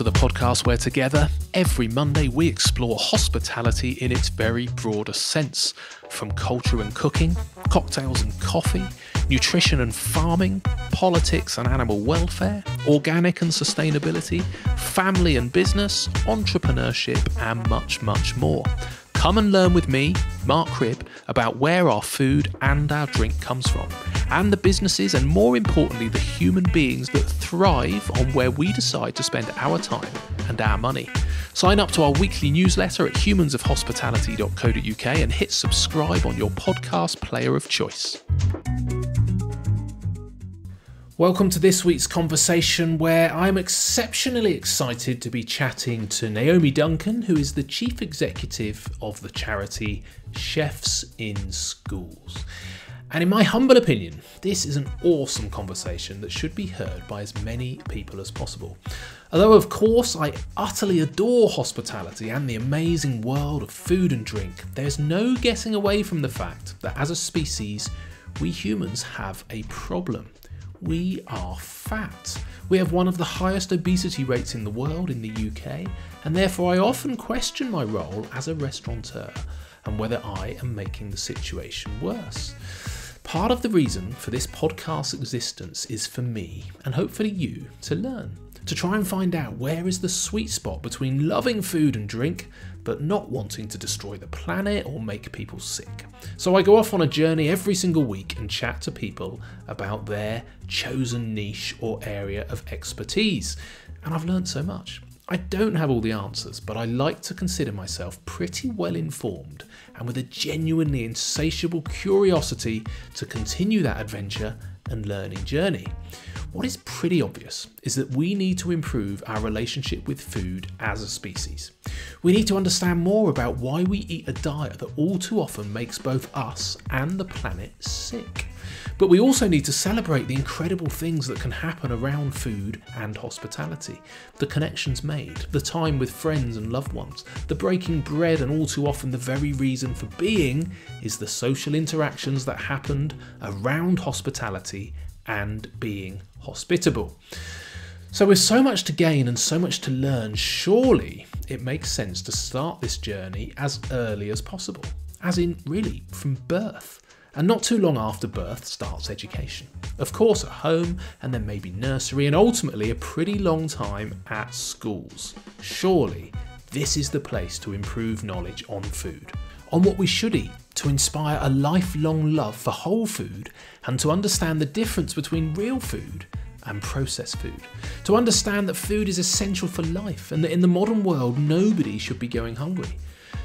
to the podcast where together, every Monday, we explore hospitality in its very broadest sense from culture and cooking, cocktails and coffee, nutrition and farming, politics and animal welfare, organic and sustainability, family and business, entrepreneurship, and much, much more. Come and learn with me, Mark Cribb, about where our food and our drink comes from, and the businesses and more importantly, the human beings that thrive on where we decide to spend our time and our money. Sign up to our weekly newsletter at humansofhospitality.co.uk and hit subscribe on your podcast player of choice. Welcome to this week's conversation where I'm exceptionally excited to be chatting to Naomi Duncan, who is the chief executive of the charity Chefs in Schools. And in my humble opinion, this is an awesome conversation that should be heard by as many people as possible. Although, of course, I utterly adore hospitality and the amazing world of food and drink, there's no getting away from the fact that as a species, we humans have a problem we are fat. We have one of the highest obesity rates in the world in the UK, and therefore I often question my role as a restaurateur and whether I am making the situation worse. Part of the reason for this podcast's existence is for me, and hopefully you, to learn to try and find out where is the sweet spot between loving food and drink but not wanting to destroy the planet or make people sick. So I go off on a journey every single week and chat to people about their chosen niche or area of expertise. And I've learned so much. I don't have all the answers, but I like to consider myself pretty well informed and with a genuinely insatiable curiosity to continue that adventure and learning journey. What is pretty obvious is that we need to improve our relationship with food as a species. We need to understand more about why we eat a diet that all too often makes both us and the planet sick. But we also need to celebrate the incredible things that can happen around food and hospitality. The connections made, the time with friends and loved ones, the breaking bread, and all too often the very reason for being is the social interactions that happened around hospitality and being hospitable. So, with so much to gain and so much to learn, surely it makes sense to start this journey as early as possible, as in really from birth. And not too long after birth starts education. Of course, at home, and then maybe nursery, and ultimately a pretty long time at schools. Surely this is the place to improve knowledge on food, on what we should eat, to inspire a lifelong love for whole food, and to understand the difference between real food and processed food. To understand that food is essential for life and that in the modern world nobody should be going hungry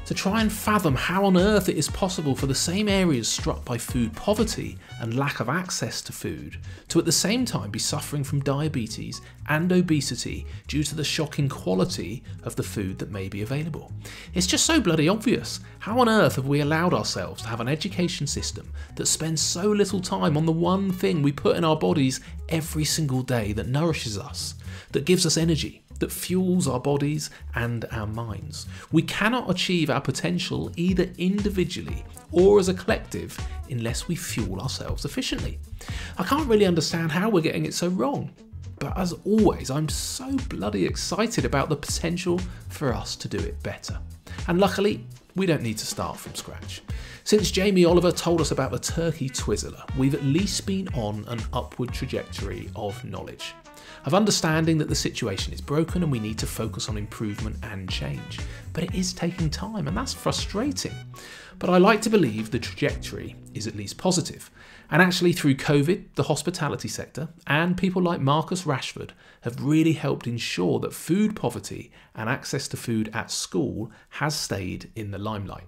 to try and fathom how on earth it is possible for the same areas struck by food poverty and lack of access to food to at the same time be suffering from diabetes and obesity due to the shocking quality of the food that may be available. It's just so bloody obvious. How on earth have we allowed ourselves to have an education system that spends so little time on the one thing we put in our bodies every single day that nourishes us, that gives us energy, that fuels our bodies and our minds. We cannot achieve our potential either individually or as a collective unless we fuel ourselves efficiently. I can't really understand how we're getting it so wrong. But as always, I'm so bloody excited about the potential for us to do it better. And luckily, we don't need to start from scratch. Since Jamie Oliver told us about the turkey twizzler, we've at least been on an upward trajectory of knowledge of understanding that the situation is broken and we need to focus on improvement and change. But it is taking time, and that's frustrating. But I like to believe the trajectory is at least positive. And actually, through COVID, the hospitality sector and people like Marcus Rashford have really helped ensure that food poverty and access to food at school has stayed in the limelight.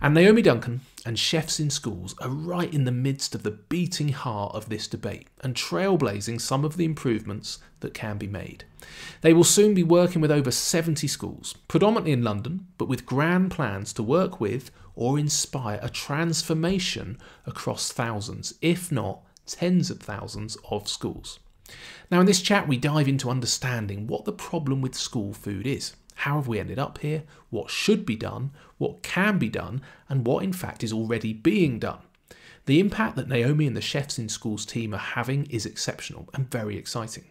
And Naomi Duncan and Chefs in Schools are right in the midst of the beating heart of this debate and trailblazing some of the improvements that can be made. They will soon be working with over 70 schools, predominantly in London, but with grand plans to work with or inspire a transformation across thousands, if not tens of thousands, of schools. Now, in this chat, we dive into understanding what the problem with school food is how have we ended up here? What should be done? What can be done? And what, in fact, is already being done? The impact that Naomi and the Chefs in Schools team are having is exceptional and very exciting.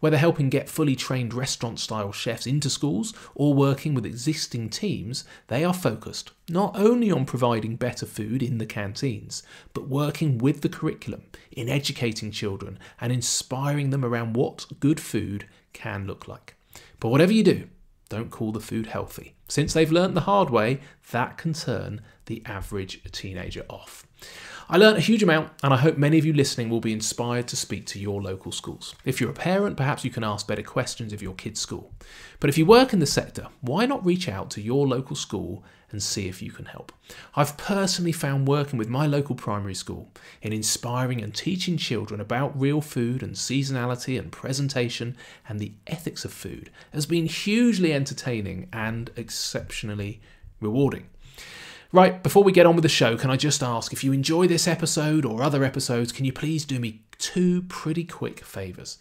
Whether helping get fully trained restaurant style chefs into schools or working with existing teams, they are focused not only on providing better food in the canteens, but working with the curriculum in educating children and inspiring them around what good food can look like. But whatever you do, don't call the food healthy. Since they've learnt the hard way, that can turn the average teenager off. I learned a huge amount, and I hope many of you listening will be inspired to speak to your local schools. If you're a parent, perhaps you can ask better questions of your kid's school. But if you work in the sector, why not reach out to your local school and see if you can help? I've personally found working with my local primary school in inspiring and teaching children about real food and seasonality and presentation and the ethics of food has been hugely entertaining and exceptionally rewarding. Right, before we get on with the show, can I just ask if you enjoy this episode or other episodes, can you please do me two pretty quick favours?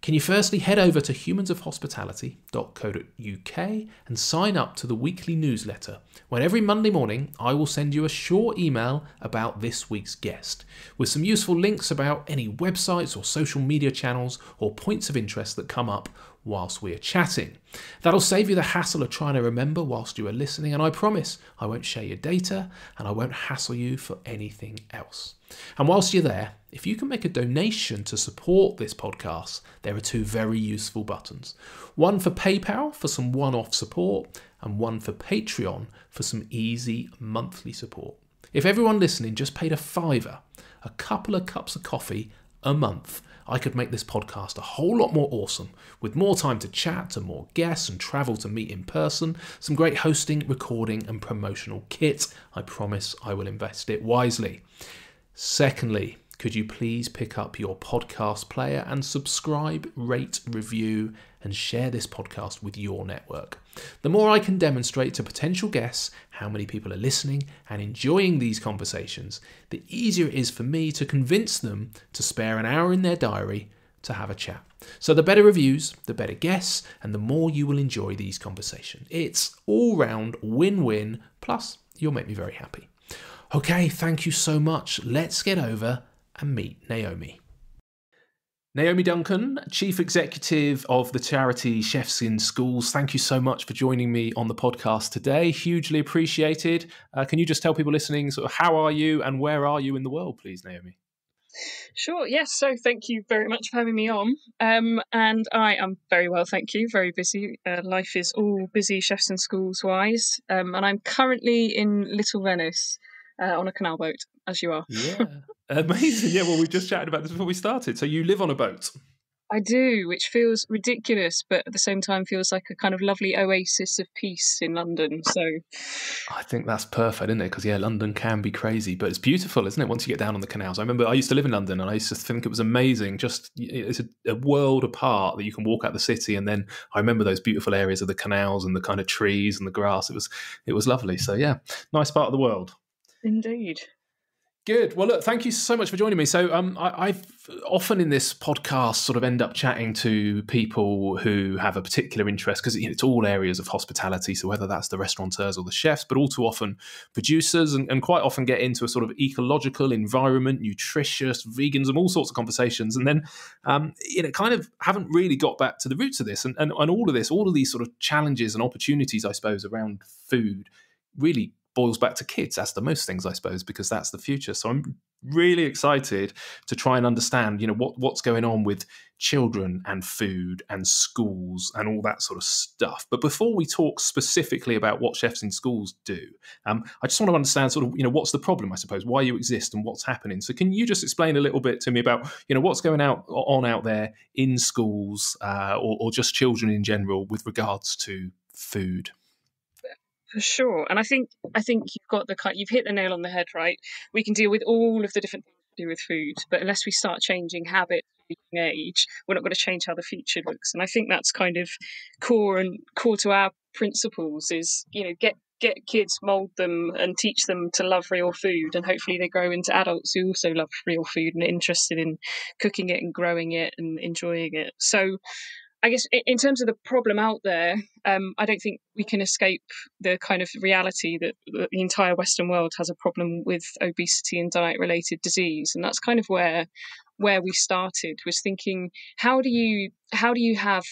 Can you firstly head over to humansofhospitality.co.uk and sign up to the weekly newsletter, when every Monday morning I will send you a short email about this week's guest, with some useful links about any websites or social media channels or points of interest that come up whilst we are chatting. That'll save you the hassle of trying to remember whilst you are listening, and I promise I won't share your data and I won't hassle you for anything else. And whilst you're there, if you can make a donation to support this podcast, there are two very useful buttons one for PayPal for some one off support, and one for Patreon for some easy monthly support. If everyone listening just paid a fiver, a couple of cups of coffee a month, I could make this podcast a whole lot more awesome, with more time to chat to more guests and travel to meet in person, some great hosting, recording, and promotional kit. I promise I will invest it wisely. Secondly, could you please pick up your podcast player and subscribe, rate, review, and share this podcast with your network? The more I can demonstrate to potential guests how many people are listening and enjoying these conversations, the easier it is for me to convince them to spare an hour in their diary to have a chat. So, the better reviews, the better guests, and the more you will enjoy these conversations. It's all round win win, plus, you'll make me very happy. Okay, thank you so much. Let's get over and meet Naomi. Naomi Duncan, Chief Executive of the charity Chefs in Schools, thank you so much for joining me on the podcast today. Hugely appreciated. Uh, can you just tell people listening, sort of, how are you and where are you in the world, please, Naomi? Sure, yes. So thank you very much for having me on. Um, and I am very well, thank you. Very busy. Uh, life is all busy, chefs in schools wise. Um, and I'm currently in Little Venice uh, on a canal boat, as you are. Yeah. Amazing. Yeah, well, we just chatted about this before we started. So you live on a boat? I do, which feels ridiculous, but at the same time feels like a kind of lovely oasis of peace in London. So I think that's perfect, isn't it? Because, yeah, London can be crazy, but it's beautiful, isn't it? Once you get down on the canals. I remember I used to live in London and I used to think it was amazing. Just it's a, a world apart that you can walk out the city. And then I remember those beautiful areas of the canals and the kind of trees and the grass. It was, it was lovely. So, yeah, nice part of the world. Indeed. Good. Well, look, thank you so much for joining me. So, um, I, have often in this podcast sort of end up chatting to people who have a particular interest because you know, it's all areas of hospitality. So, whether that's the restaurateurs or the chefs, but all too often producers, and, and quite often get into a sort of ecological environment, nutritious, vegans, and all sorts of conversations. And then, um, you know, kind of haven't really got back to the roots of this and, and, and all of this, all of these sort of challenges and opportunities, I suppose, around food really boils back to kids as to most things, I suppose, because that's the future. So I'm really excited to try and understand, you know, what what's going on with children and food and schools and all that sort of stuff. But before we talk specifically about what chefs in schools do, um, I just want to understand sort of, you know, what's the problem, I suppose, why you exist and what's happening. So can you just explain a little bit to me about, you know, what's going out on out there in schools uh, or, or just children in general with regards to food? For sure, and I think I think you've got the cut you've hit the nail on the head. Right, we can deal with all of the different things to do with food, but unless we start changing habits age, we're not going to change how the future looks. And I think that's kind of core and core to our principles is you know get get kids, mold them, and teach them to love real food, and hopefully they grow into adults who also love real food and interested in cooking it and growing it and enjoying it. So I guess in terms of the problem out there, um, I don't think we can escape the kind of reality that the entire Western world has a problem with obesity and diet related disease. And that's kind of where where we started was thinking how do you how do you have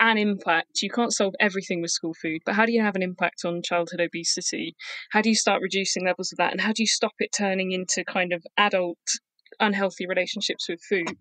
an impact? You can't solve everything with school food but how do you have an impact on childhood obesity? How do you start reducing levels of that? And how do you stop it turning into kind of adult unhealthy relationships with food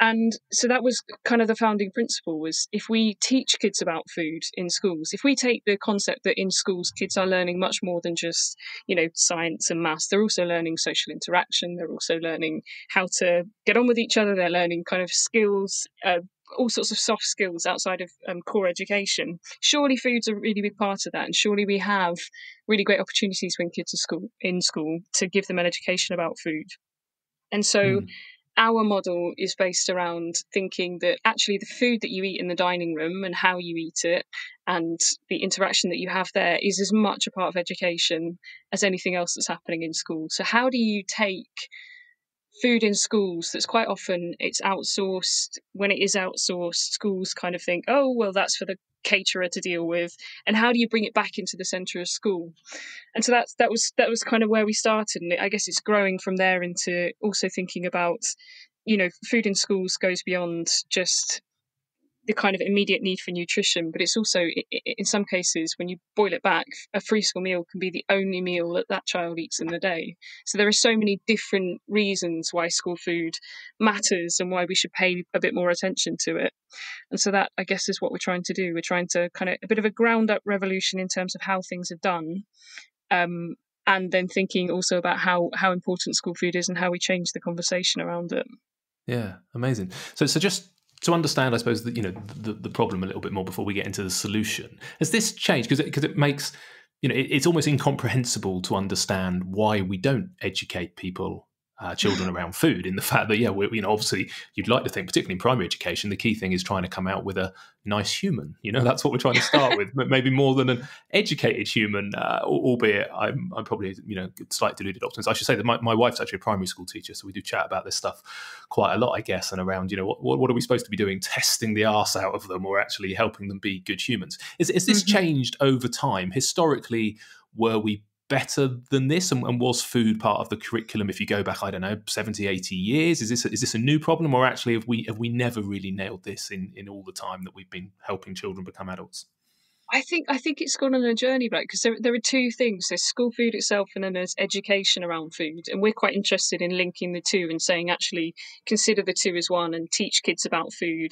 and so that was kind of the founding principle was if we teach kids about food in schools if we take the concept that in schools kids are learning much more than just you know science and maths they're also learning social interaction they're also learning how to get on with each other they're learning kind of skills uh, all sorts of soft skills outside of um, core education. Surely food's a really big part of that, and surely we have really great opportunities when kids are school in school to give them an education about food. And so, mm our model is based around thinking that actually the food that you eat in the dining room and how you eat it and the interaction that you have there is as much a part of education as anything else that's happening in school. So how do you take food in schools that's quite often it's outsourced when it is outsourced schools kind of think oh well that's for the caterer to deal with and how do you bring it back into the center of school? And so that's that was that was kind of where we started and i guess it's growing from there into also thinking about you know food in schools goes beyond just the kind of immediate need for nutrition, but it's also, in some cases, when you boil it back, a free school meal can be the only meal that that child eats in the day. So there are so many different reasons why school food matters and why we should pay a bit more attention to it. And so that, I guess, is what we're trying to do. We're trying to kind of a bit of a ground up revolution in terms of how things are done. Um, and then thinking also about how how important school food is and how we change the conversation around it. Yeah, amazing. So, so just to understand, I suppose, the, you know, the, the problem a little bit more before we get into the solution. Has this changed? Because because it, it, makes you know it, it's almost incomprehensible to understand why we don't educate people uh, children around food in the fact that yeah we, you know obviously you'd like to think particularly in primary education the key thing is trying to come out with a nice human. You know that's what we're trying to start with but maybe more than an educated human uh, albeit I'm, I'm probably you know slightly deluded optimist I should say that my, my wife's actually a primary school teacher so we do chat about this stuff quite a lot I guess and around you know what, what are we supposed to be doing testing the arse out of them or actually helping them be good humans? Is, is this mm-hmm. changed over time? Historically were we better than this and, and, was food part of the curriculum if you go back i don't know 70 80 years is this is this a new problem or actually have we have we never really nailed this in in all the time that we've been helping children become adults I think I think it's gone on a journey, right? Because there, there are two things: there's school food itself, and then there's education around food. And we're quite interested in linking the two and saying, actually, consider the two as one, and teach kids about food,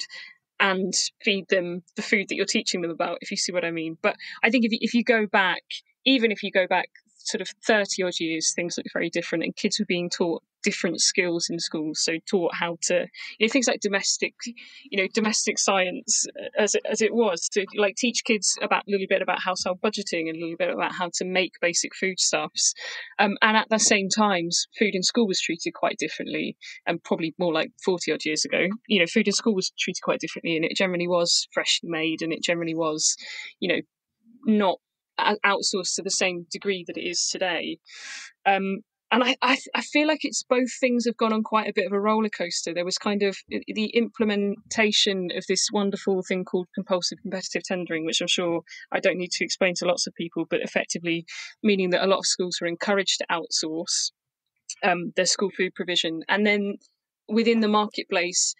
and feed them the food that you're teaching them about. If you see what I mean. But I think if you, if you go back, even if you go back sort of 30 odd years, things look very different, and kids were being taught different skills in schools. So taught how to, you know, things like domestic, you know, domestic science uh, as it, as it was to like teach kids about a little bit about household budgeting and a little bit about how to make basic foodstuffs. Um, and at the same time, food in school was treated quite differently, and probably more like 40 odd years ago. You know, food in school was treated quite differently, and it generally was freshly made, and it generally was, you know, not outsourced to the same degree that it is today. Um, and I, I, I, feel like it's both things have gone on quite a bit of a roller coaster. There was kind of the implementation of this wonderful thing called compulsory competitive tendering, which I'm sure I don't need to explain to lots of people, but effectively meaning that a lot of schools were encouraged to outsource um, their school food provision. And then within the marketplace,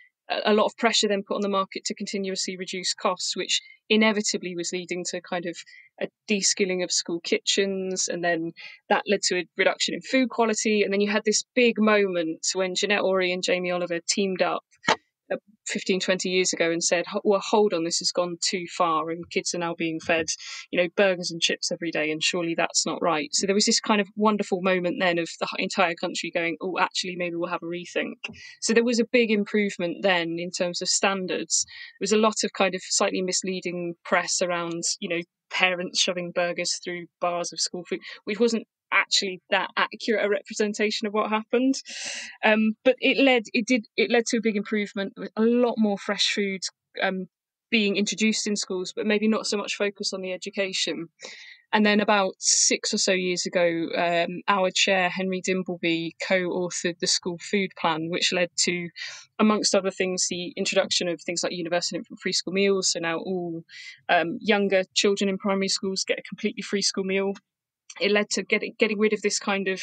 a lot of pressure then put on the market to continuously reduce costs, which inevitably was leading to kind of a de-skilling of school kitchens and then that led to a reduction in food quality. And then you had this big moment when Jeanette Orrey and Jamie Oliver teamed up 15, 20 years ago and said, well, hold on, this has gone too far and kids are now being fed, you know, burgers and chips every day and surely that's not right. So there was this kind of wonderful moment then of the entire country going, oh, actually, maybe we'll have a rethink. So there was a big improvement then in terms of standards. There was a lot of kind of slightly misleading press around, you know, parents shoving burgers through bars of school food, which wasn't actually that accurate a representation of what happened. Um, but it led it did it led to a big improvement with a lot more fresh food um, being introduced in schools, but maybe not so much focus on the education. And then about six or so years ago, um, our chair, Henry Dimbleby, co authored the school food plan, which led to, amongst other things, the introduction of things like universal infant free school meals. So now all um, younger children in primary schools get a completely free school meal it led to getting getting rid of this kind of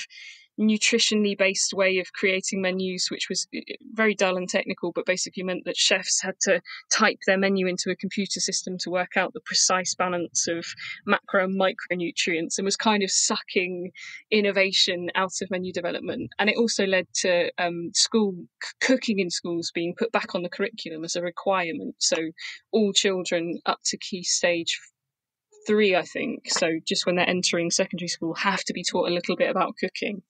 nutritionally based way of creating menus, which was eh, very dull and technical, but basically meant that chefs had to type their menu into a computer system to work out the precise balance of macro and micronutrients and was kind of sucking innovation out of menu development. And it also led to um, school c- cooking in schools being put back on the curriculum as a requirement. So all children up to key stage three, I think. So just when they're entering secondary school, have to be taught a little bit about cooking.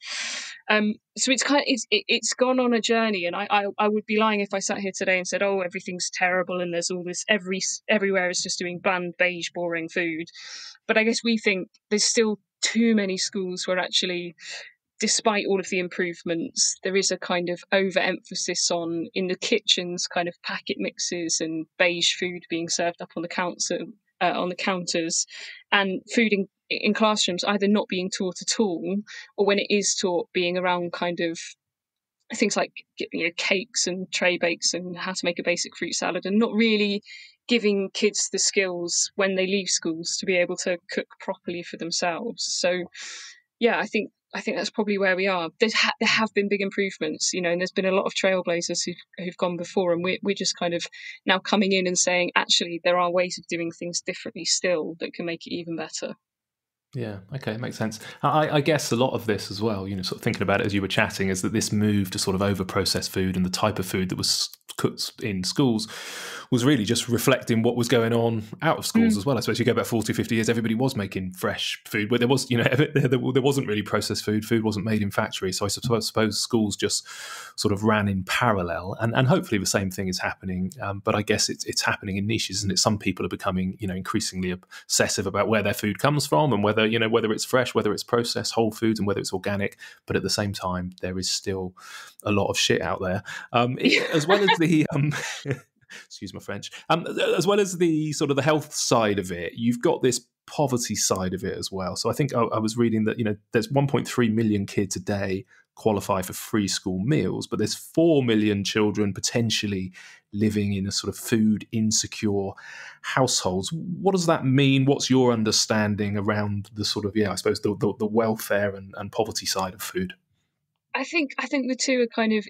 Um, so it's kind of, it's it, has gone on a journey, and I, I, I would be lying if I sat here today and said, oh, everything's terrible and there's all this every everywhere is just doing bland, beige, boring food. But I guess we think there's still too many schools where actually despite all of the improvements, there is a kind of overemphasis on in the kitchens, kind of packet mixes and beige food being served up on the counter uh, on the counters, and food in, in classrooms either not being taught at all, or when it is taught, being around kind of things like you know, cakes and tray bakes and how to make a basic fruit salad, and not really giving kids the skills when they leave schools to be able to cook properly for themselves. So, yeah, I think I think that's probably where we are. Ha- there have been big improvements, you know, and there's been a lot of trailblazers who've, who've gone before, and we're, we're just kind of now coming in and saying, actually, there are ways of doing things differently still that can make it even better. Yeah, okay, makes sense. I, I, guess a lot of this as well, you know, sort of thinking about it as you were chatting, is that this move to sort of over processed food and the type of food that was cooked in schools was really just reflecting what was going on out of schools mm. as well. I suppose you go back 40, 50 years, everybody was making fresh food, but there was, you know, there, there wasn't really processed food. Food wasn't made in factories. So I suppose, suppose schools just sort of ran in parallel. And, and hopefully the same thing is happening. Um, but I guess it's, it's happening in niches and it some people are becoming, you know, increasingly obsessive about where their food comes from and whether, you know, whether it's fresh, whether it's processed, whole foods, and whether it's organic. But at the same time, there is still a lot of shit out there. Um, as well as the um, excuse my French, um, as well as the sort of the health side of it, you've got this poverty side of it as well. So I think I, I was reading that you know there's 1.3 million kids a day qualify for free school meals, but there's 4 million children potentially living in a sort of food insecure households. What does that mean? What's your understanding around the sort of, yeah, I suppose the, the, the welfare and, and poverty side of food? I think I think the two are kind of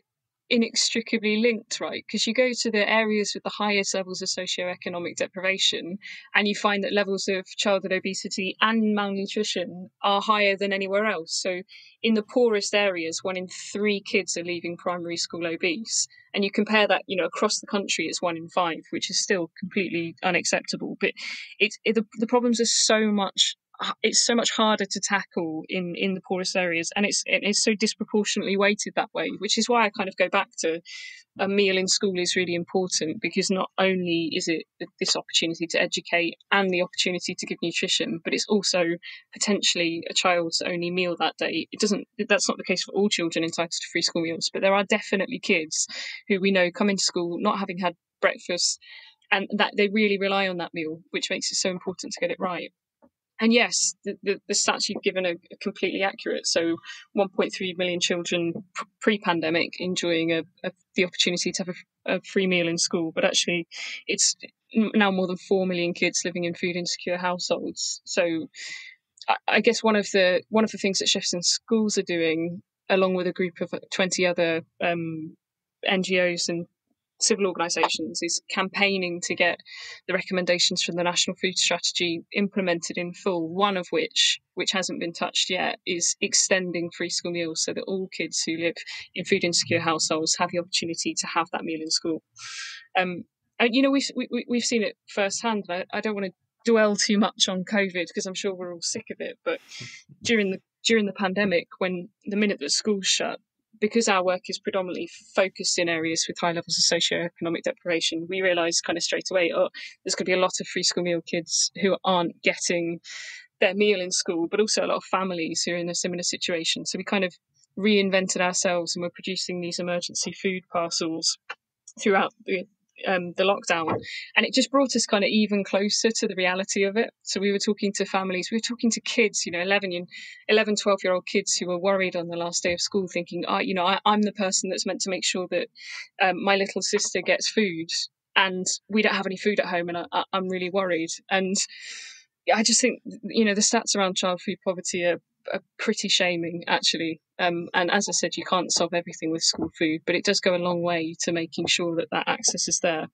inextricably linked, right? Because you go to the areas with the highest levels of socioeconomic deprivation and you find that levels of childhood obesity and malnutrition are higher than anywhere else. So, in the poorest areas, one in three kids are leaving primary school obese. And you compare that, you know, across the country, it's one in five, which is still completely unacceptable. But it's it, the, the problems are so much it's so much harder to tackle in in the poorest areas and it's it's so disproportionately weighted that way which is why i kind of go back to a meal in school is really important because not only is it this opportunity to educate and the opportunity to give nutrition but it's also potentially a child's only meal that day. It doesn't that's not the case for all children entitled to free school meals but there are definitely kids who we know come into school not having had breakfast and that they really rely on that meal which makes it so important to get it right and yes, the, the, the, stats you've given are, completely accurate. So, 1.3 million children pre-pandemic enjoying a, a, the opportunity to have a, a, free meal in school, but actually, it's now more than 4 million kids living in food insecure households. So, I, guess one of the one of the things that chefs in schools are doing, along with a group of 20 other um, NGOs and civil organisations is campaigning to get the recommendations from the National Food Strategy implemented in full. One of which, which hasn't been touched yet, is extending free school meals so that all kids who live in food insecure households have the opportunity to have that meal in school. Um, and, you know, we've we, we've seen it firsthand. I, I don't want to dwell too much on COVID because I'm sure we're all sick of it. But during the during the pandemic, when the minute that schools shut, because our work is predominantly focused in areas with high levels of socioeconomic deprivation, we realised kind of straight away, oh, there's going to be a lot of free school meal kids who aren't getting their meal in school, but also a lot of families who are in a similar situation. So we kind of reinvented ourselves and we're producing these emergency food parcels throughout the um, the lockdown, and it just brought us kind of even closer to the reality of it. So we were talking to families, we were talking to kids, you know, 11, 11 12 year old kids who were worried on the last day of school, thinking, oh, you know, I, am the person that's meant to make sure that um, my little sister gets food, and we don't have any food at home, and I, I'm really worried. And I just think, you know, the stats around child food poverty are are pretty shaming, actually. Um, and as I said, you can't solve everything with school food, but it does go a long way to making sure that that access is there.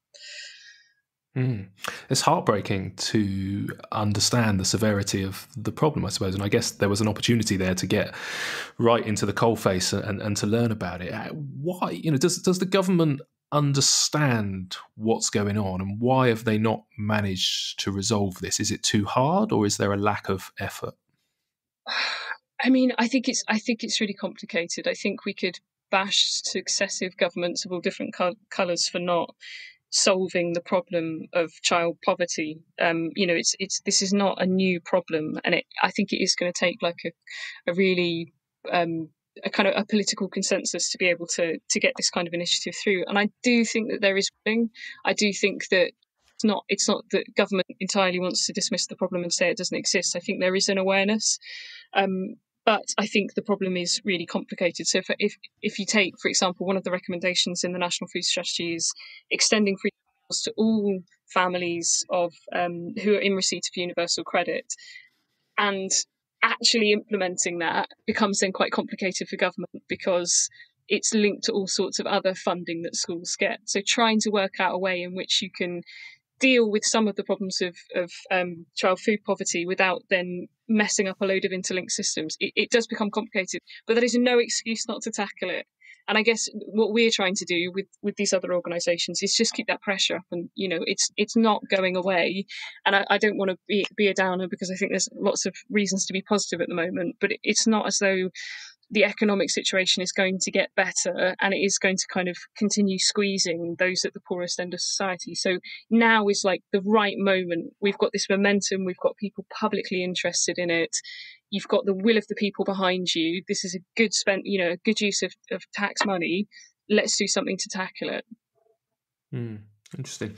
Mm. It's heartbreaking to understand the severity of the problem, I suppose. And I guess there was an opportunity there to get right into the coalface and, and to learn about it. Uh, why, you know, does does the government understand what's going on, and why have they not managed to resolve this? Is it too hard, or is there a lack of effort? I mean, I think it's I think it's really complicated. I think we could bash successive governments of all different co- colours for not solving the problem of child poverty. Um, you know, it's it's this is not a new problem, and it, I think it is going to take like a a really um, a kind of a political consensus to be able to to get this kind of initiative through. And I do think that there is willing. I do think that it's not it's not that government entirely wants to dismiss the problem and say it doesn't exist. I think there is an awareness. Um, but I think the problem is really complicated. So if, if if you take, for example, one of the recommendations in the National Food Strategy is extending free meals to all families of um, who are in receipt of universal credit, and actually implementing that becomes then quite complicated for government because it's linked to all sorts of other funding that schools get. So trying to work out a way in which you can deal with some of the problems of, of um, child food poverty without then messing up a load of interlinked systems. It, it does become complicated, but that is no excuse not to tackle it. And I guess what we're trying to do with, with these other organisations is just keep that pressure up, and you know it's it's not going away. And I, I don't want to be be a downer because I think there's lots of reasons to be positive at the moment, but it, it's not as though the economic situation is going to get better and it is going to kind of continue squeezing those at the poorest end of society. So now is like the right moment. We've got this momentum, we've got people publicly interested in it. You've got the will of the people behind you. This is a good spent, you know, a good use of, of tax money. Let's do something to tackle it. Mm. Interesting.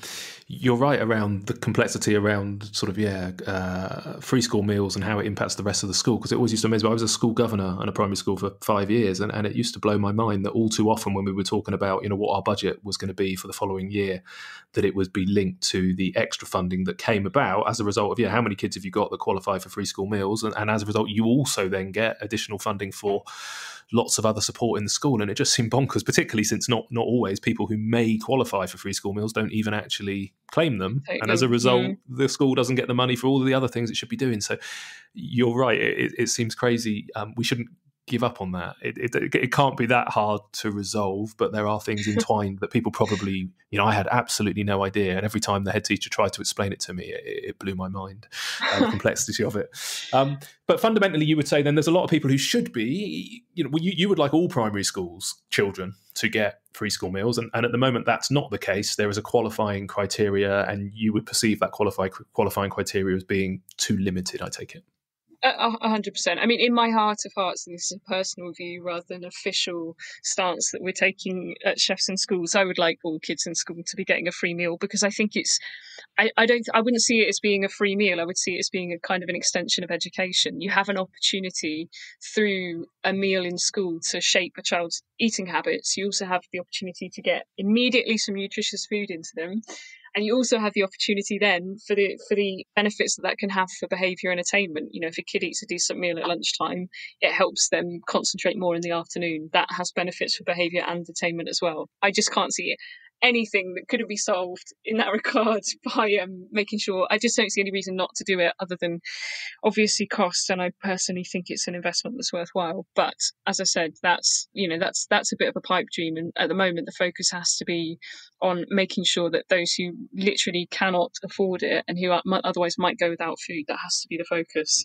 You're right around the complexity around sort of yeah uh, free school meals and how it impacts the rest of the school because it always used to amaze me. I was a school governor in a primary school for five years, and, and it used to blow my mind that all too often when we were talking about you know what our budget was going to be for the following year, that it would be linked to the extra funding that came about as a result of yeah how many kids have you got that qualify for free school meals, and, and as a result you also then get additional funding for lots of other support in the school. And it just seemed bonkers, particularly since not not always people who may qualify for free school meals don't even actually claim them. And as a result, mm. the school doesn't get the money for all of the other things it should be doing. So you're right. It, it seems crazy. Um, we shouldn't give up on that. It, it, it can't be that hard to resolve, but there are things entwined that people probably, you know, I had absolutely no idea. And every time the head teacher tried to explain it to me, it, it blew my mind, uh, the complexity of it. Um, but fundamentally, you would say then there's a lot of people who should be, you know, you, you would like all primary schools children to get free school meals. And, and at the moment, that's not the case. There is a qualifying criteria, and you would perceive that qualify, qualifying criteria as being too limited, I take it. A hundred percent. I mean, in my heart of hearts, and this is a personal view rather than official stance that we're taking at chefs in schools. I would like all kids in school to be getting a free meal because I think it's. I, I don't. I wouldn't see it as being a free meal. I would see it as being a kind of an extension of education. You have an opportunity through a meal in school to shape a child's eating habits. You also have the opportunity to get immediately some nutritious food into them and you also have the opportunity then for the for the benefits that that can have for behaviour and attainment. You know, if a kid eats a decent meal at lunchtime, it helps them concentrate more in the afternoon. That has benefits for behaviour and attainment as well. I just can't see it anything that couldn't be solved in that regard by um, making sure. I just don't see any reason not to do it other than obviously cost. And I personally think it's an investment that's worthwhile. But as I said, that's you know that's that's a bit of a pipe dream. And at the moment, the focus has to be on making sure that those who literally cannot afford it and who otherwise might go without food, that has to be the focus.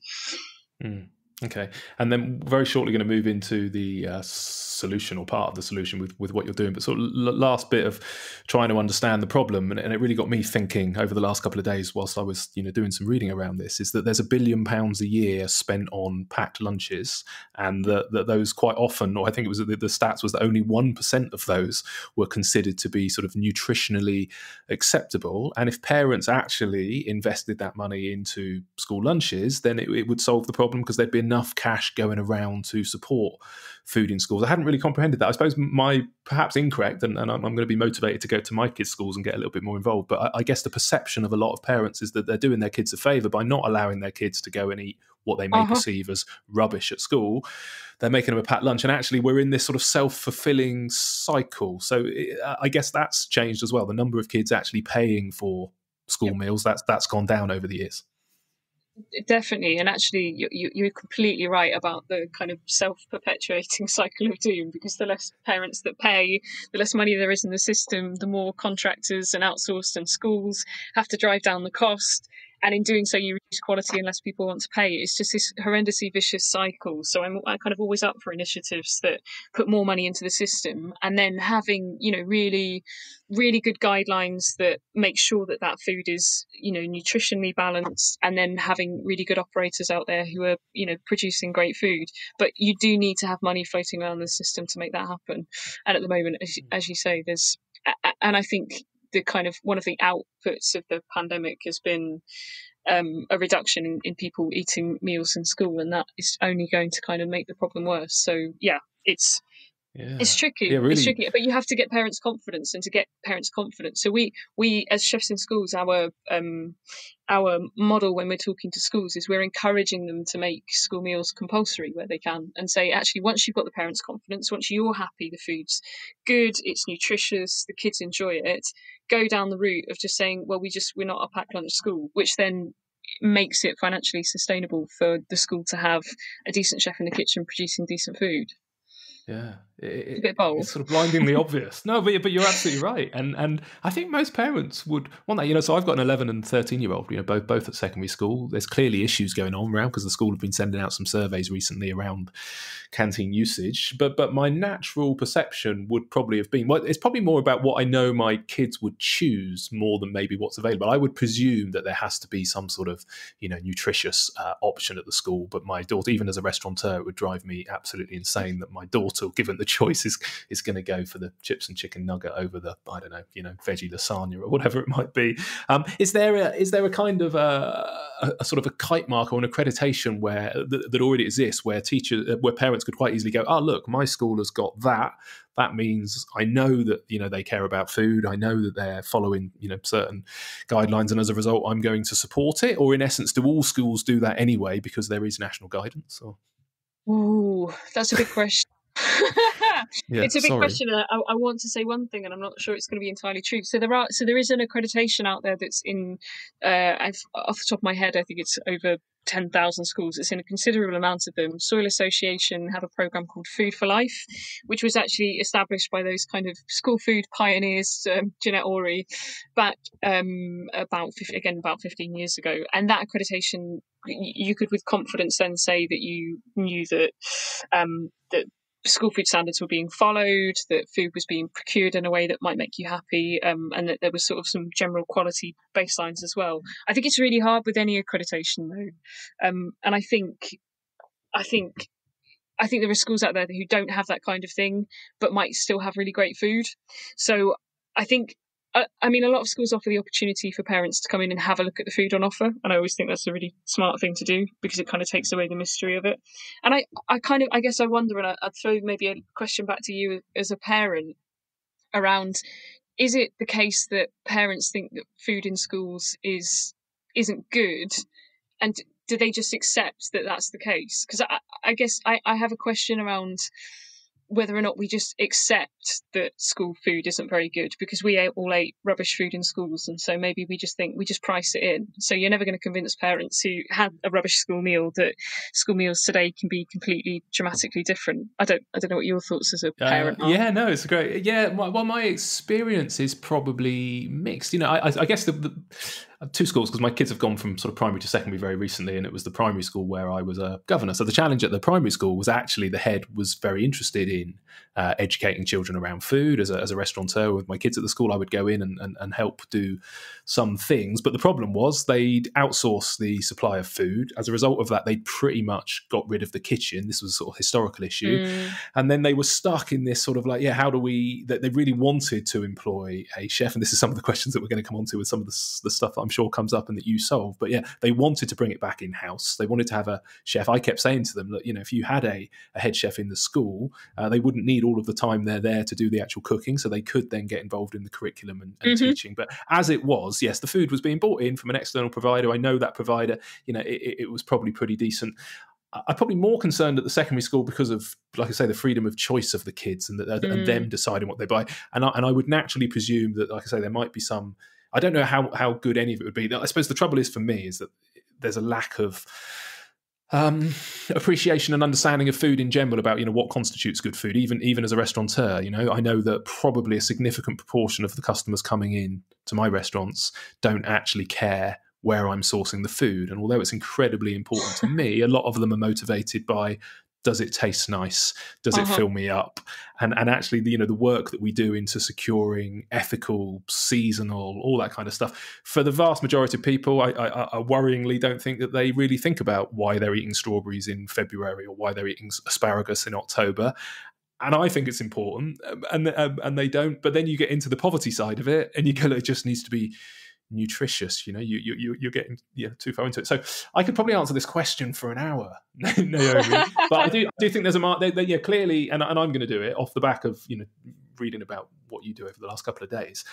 Mm. Okay, and then very shortly going to move into the uh, solution or part of the solution with, with what you're doing. But sort of last bit of trying to understand the problem, and, and, it really got me thinking over the last couple of days whilst I was you know doing some reading around this, is that there's a billion pounds a year spent on packed lunches, and that, that those quite often, or I think it was the, the stats was that only one percent of those were considered to be sort of nutritionally acceptable. And if parents actually invested that money into school lunches, then it, it would solve the problem because there'd been enough cash going around to support food in schools. I hadn't really comprehended that. I suppose my perhaps incorrect, and, and I'm, I'm, going to be motivated to go to my kids' schools and get a little bit more involved. But I, I guess the perception of a lot of parents is that they're doing their kids a favour by not allowing their kids to go and eat what they may uh-huh. perceive as rubbish at school. They're making them a packed lunch, and actually, we're in this sort of self fulfilling cycle. So it, I guess that's changed as well. The number of kids actually paying for school yep. meals that's that's gone down over the years definitely and actually you, you're completely right about the kind of self-perpetuating cycle of doom because the less parents that pay the less money there is in the system the more contractors and outsourced and schools have to drive down the cost and in doing so you reduce quality unless people want to pay. It's just this horrendously vicious cycle. So i'm I kind of always up for initiatives that put more money into the system. And then having you know really really good guidelines that make sure that that food is you know nutritionally balanced and then having really good operators out there who are you know producing great food. But you do need to have money floating around the system to make that happen. And at the moment as, as you say there's and i think the kind of one of the outputs of the pandemic has been um, a reduction in, in, people eating meals in school, and that is only going to kind of make the problem worse. So yeah, it's yeah. It's tricky. Yeah, really. It's tricky, but you have to get parents' confidence, and to get parents' confidence. So we, we as chefs in schools, our um, our model when we're talking to schools is we're encouraging them to make school meals compulsory where they can, and say actually once you've got the parents' confidence, once you're happy, the food's good, it's nutritious, the kids enjoy it, go down the route of just saying, well, we just we're not a packed lunch school, which then makes it financially sustainable for the school to have a decent chef in the kitchen producing decent food. Yeah, it, it's a bit bold. It's sort of blindingly obvious. No, but but you're absolutely right, and and I think most parents would want that. You know, so I've got an 11 and 13 year old. You know, both both at secondary school. There's clearly issues going on around because the school have been sending out some surveys recently around canteen usage. But but my natural perception would probably have been well, it's probably more about what I know my kids would choose more than maybe what's available. I would presume that there has to be some sort of you know nutritious uh, option at the school. But my daughter, even as a restaurateur, it would drive me absolutely insane that my daughter, given the choice, is is going to go for the chips and chicken nugget over the I don't know you know veggie lasagna or whatever it might be. Um, is there a, is there a kind of a, a, a, sort of a kite mark or an accreditation where that, that already exists where teachers where parents could quite easily go, oh, look, my school has got that. That means I know that you know they care about food. I know that they're following you know certain guidelines, and as a result, I'm going to support it. Or in essence, do all schools do that anyway because there is national guidance? Or Ooh, that's a big question. yeah, it's a big sorry. question. I, I, want to say one thing, and I'm not sure it's going to be entirely true. So there are, so there is an accreditation out there that's in, uh, I've, off the top of my head, I think it's over 10,000 schools. It's in a considerable amount of them. Soil Association have a program called Food for Life, which was actually established by those kind of school food pioneers, um, Jeanette Orrey, back um, about again about 15 years ago. And that accreditation, you could with confidence then say that you knew that um, that school food standards were being followed, that food was being procured in a way that might make you happy, um, and that there was sort of some general quality baselines as well. I think it's really hard with any accreditation though, um, and I think, I think. I think there are schools out there who don't have that kind of thing, but might still have really great food. So I think I, mean, a lot of schools offer the opportunity for parents to come in and have a look at the food on offer, and I always think that's a really smart thing to do because it kind of takes away the mystery of it. And I, I kind of, I guess, I wonder, and I, I'd throw maybe a question back to you as a parent around: Is it the case that parents think that food in schools is isn't good, and do they just accept that that's the case? Because I, I guess I, I have a question around whether or not we just accept that school food isn't very good because we all ate rubbish food in schools. And so maybe we just think we just price it in. So you're never going to convince parents who had a rubbish school meal that school meals today can be completely dramatically different. I don't i don't know what your thoughts as a uh, parent uh, yeah no it's great. Yeah well my experience is probably mixed. You know i, I guess the, the two schools because my kids have gone from sort of primary to secondary very recently, and it was the primary school where I was a governor. So the challenge at the primary school was actually the head was very interested in uh, educating children around food. As a, as a restaurateur with my kids at the school, I would go in and, and, and help do some things. But the problem was they'd outsource the supply of food. As a result of that, they pretty much got rid of the kitchen. This was a sort of historical issue, mm. and then they were stuck in this sort of like, yeah, how do we? That they really wanted to employ a chef, and this is some of the questions that we're going to come on to with some of the, the stuff I'm I'm sure comes up and that you solve. But yeah, they wanted to bring it back in house. They wanted to have a chef. I kept saying to them that you know if you had a, a head chef in the school, uh, they wouldn't need all of the time they're there to do the actual cooking, so they could then get involved in the curriculum and, and mm-hmm. teaching. But as it was, yes, the food was being bought in from an external provider. I know that provider. You know, it, it was probably pretty decent. I'm probably more concerned at the secondary school because of, like I say, the freedom of choice of the kids and, the, mm. and them deciding what they buy. And I, and I would naturally presume that, like I say, there might be some. I don't know how how good any of it would be. I suppose the trouble is for me is that there's a lack of um, appreciation and understanding of food in general about you know what constitutes good food even even as a restaurateur you know i know that probably a significant proportion of the customers coming in to my restaurants don't actually care where I'm sourcing the food. And although it's incredibly important to me, a lot of them are motivated by does it taste nice? Does uh-huh. it fill me up? And and actually, the, you know, the work that we do into securing ethical, seasonal, all that kind of stuff. For the vast majority of people, I, I, I worryingly don't think that they really think about why they're eating strawberries in February or why they're eating asparagus in October and I think it's important, um, and um, and they don't. But then you get into the poverty side of it, and you go, it just needs to be nutritious. You know, you you you're getting yeah too far into it. So I could probably answer this question for an hour, Naomi. but I do I do think there's a mark. Yeah, clearly, and, and I'm going to do it off the back of you know reading about what you do over the last couple of days.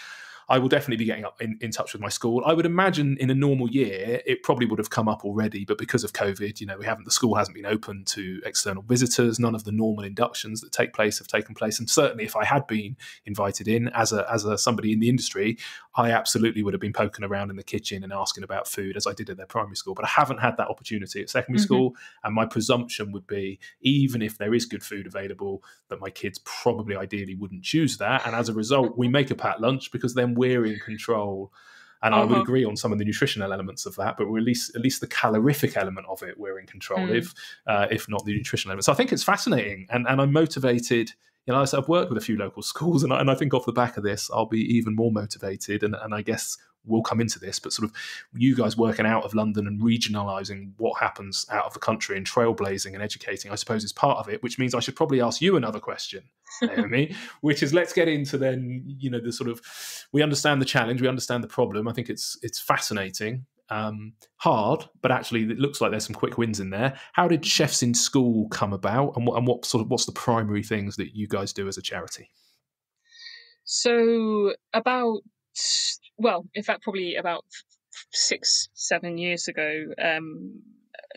I will definitely be getting up in, in touch with my school. I would imagine in a normal year, it probably would have come up already, but because of COVID, you know, we haven't, the school hasn't been open to external visitors. None of the normal inductions that take place have taken place. And certainly if I had been invited in as a, as a somebody in the industry, I absolutely would have been poking around in the kitchen and asking about food as I did at their primary school. But I haven't had that opportunity at secondary mm-hmm. school. And my presumption would be, even if there is good food available, that my kids probably ideally wouldn't choose that. And as a result, we make a packed lunch because then we're in control. And uh-huh. I would uh-huh. agree on some of the nutritional elements of that, but at least at least the calorific element of it, we're in control. Mm. If uh, if not the nutritional element, so I think it's fascinating, and and I'm motivated. You know, I've worked with a few local schools, and I, and I think off the back of this, I'll be even more motivated. And, and I guess we'll come into this, but sort of you guys working out of London and regionalising what happens out of the country and trailblazing and educating, I suppose, is part of it, which means I should probably ask you another question, Naomi, which is let's get into then, you know, the sort of we understand the challenge, we understand the problem. I think it's it's fascinating. Um, hard, but actually it looks like there's some quick wins in there. How did Chefs in School come about, and what, and what sort of what's the primary things that you guys do as a charity? So about well, in fact, probably about six, seven years ago, um,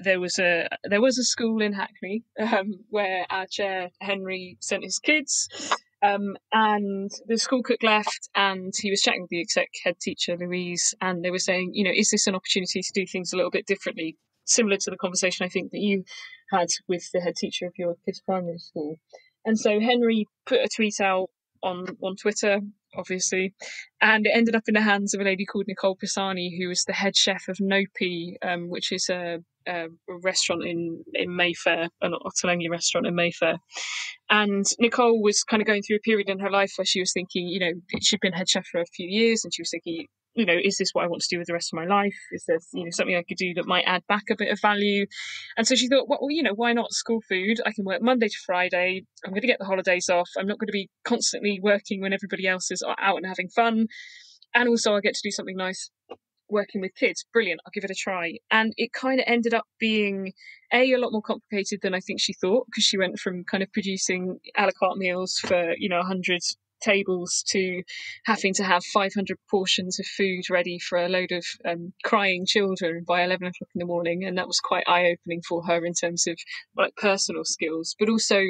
there was a there was a school in Hackney um, where our chair Henry sent his kids, um, and the school cook left, and he was chatting with the exec head teacher Louise, and they were saying, you know, is this an opportunity to do things a little bit differently, similar to the conversation I think that you had with the head teacher of your kids' primary school. And so Henry put a tweet out on on Twitter obviously. And it ended up in the hands of a lady called Nicole Pisani, who was the head chef of Nopi, um, which is a, a, restaurant in, in Mayfair, an Ottolenghi restaurant in Mayfair. And Nicole was kind of going through a period in her life where she was thinking, you know, she'd been head chef for a few years and she was thinking, you know, is this what I want to do with the rest of my life? Is there, you know, something I could do that might add back a bit of value? And so she thought, well, you know, why not school food? I can work Monday to Friday. I'm going to get the holidays off. I'm not going to be constantly working when everybody else is out and having fun. And also I get to do something nice working with kids. Brilliant. I'll give it a try. And it kind of ended up being a, a lot more complicated than I think she thought because she went from kind of producing a la carte meals for, you know, 100 tables to having to have 500 portions of food ready for a load of um, crying children by 11 o'clock in the morning. And that was quite eye opening for her in terms of like personal skills, but also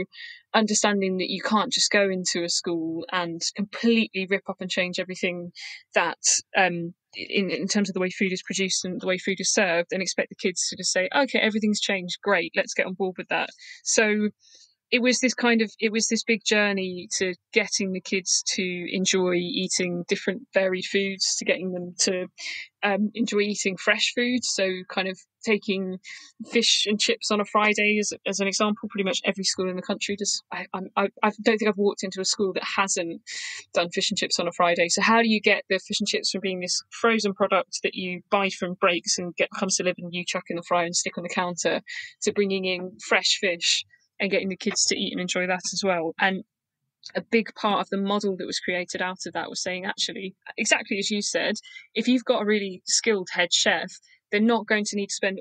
understanding that you can't just go into a school and completely rip up and change everything that um, in, in terms of the way food is produced and the way food is served and expect the kids to just say okay everything's changed great let's get on board with that so it was this kind of it was this big journey to getting the kids to enjoy eating different varied foods to getting them to um, enjoy eating fresh food. So kind of taking fish and chips on a friday as, as an example pretty much every school in the country does. I, I, I don't think i've walked into a school that hasn't done fish and chips on a friday. So how do you get the fish and chips from being this frozen product that you buy from Brakes and get comes delivered and you chuck in the fryer and stick on the counter to bringing in fresh fish and getting the kids to eat and enjoy that as well. And a big part of the model that was created out of that was saying actually exactly as you said if you've got a really skilled head chef they're not going to need to spend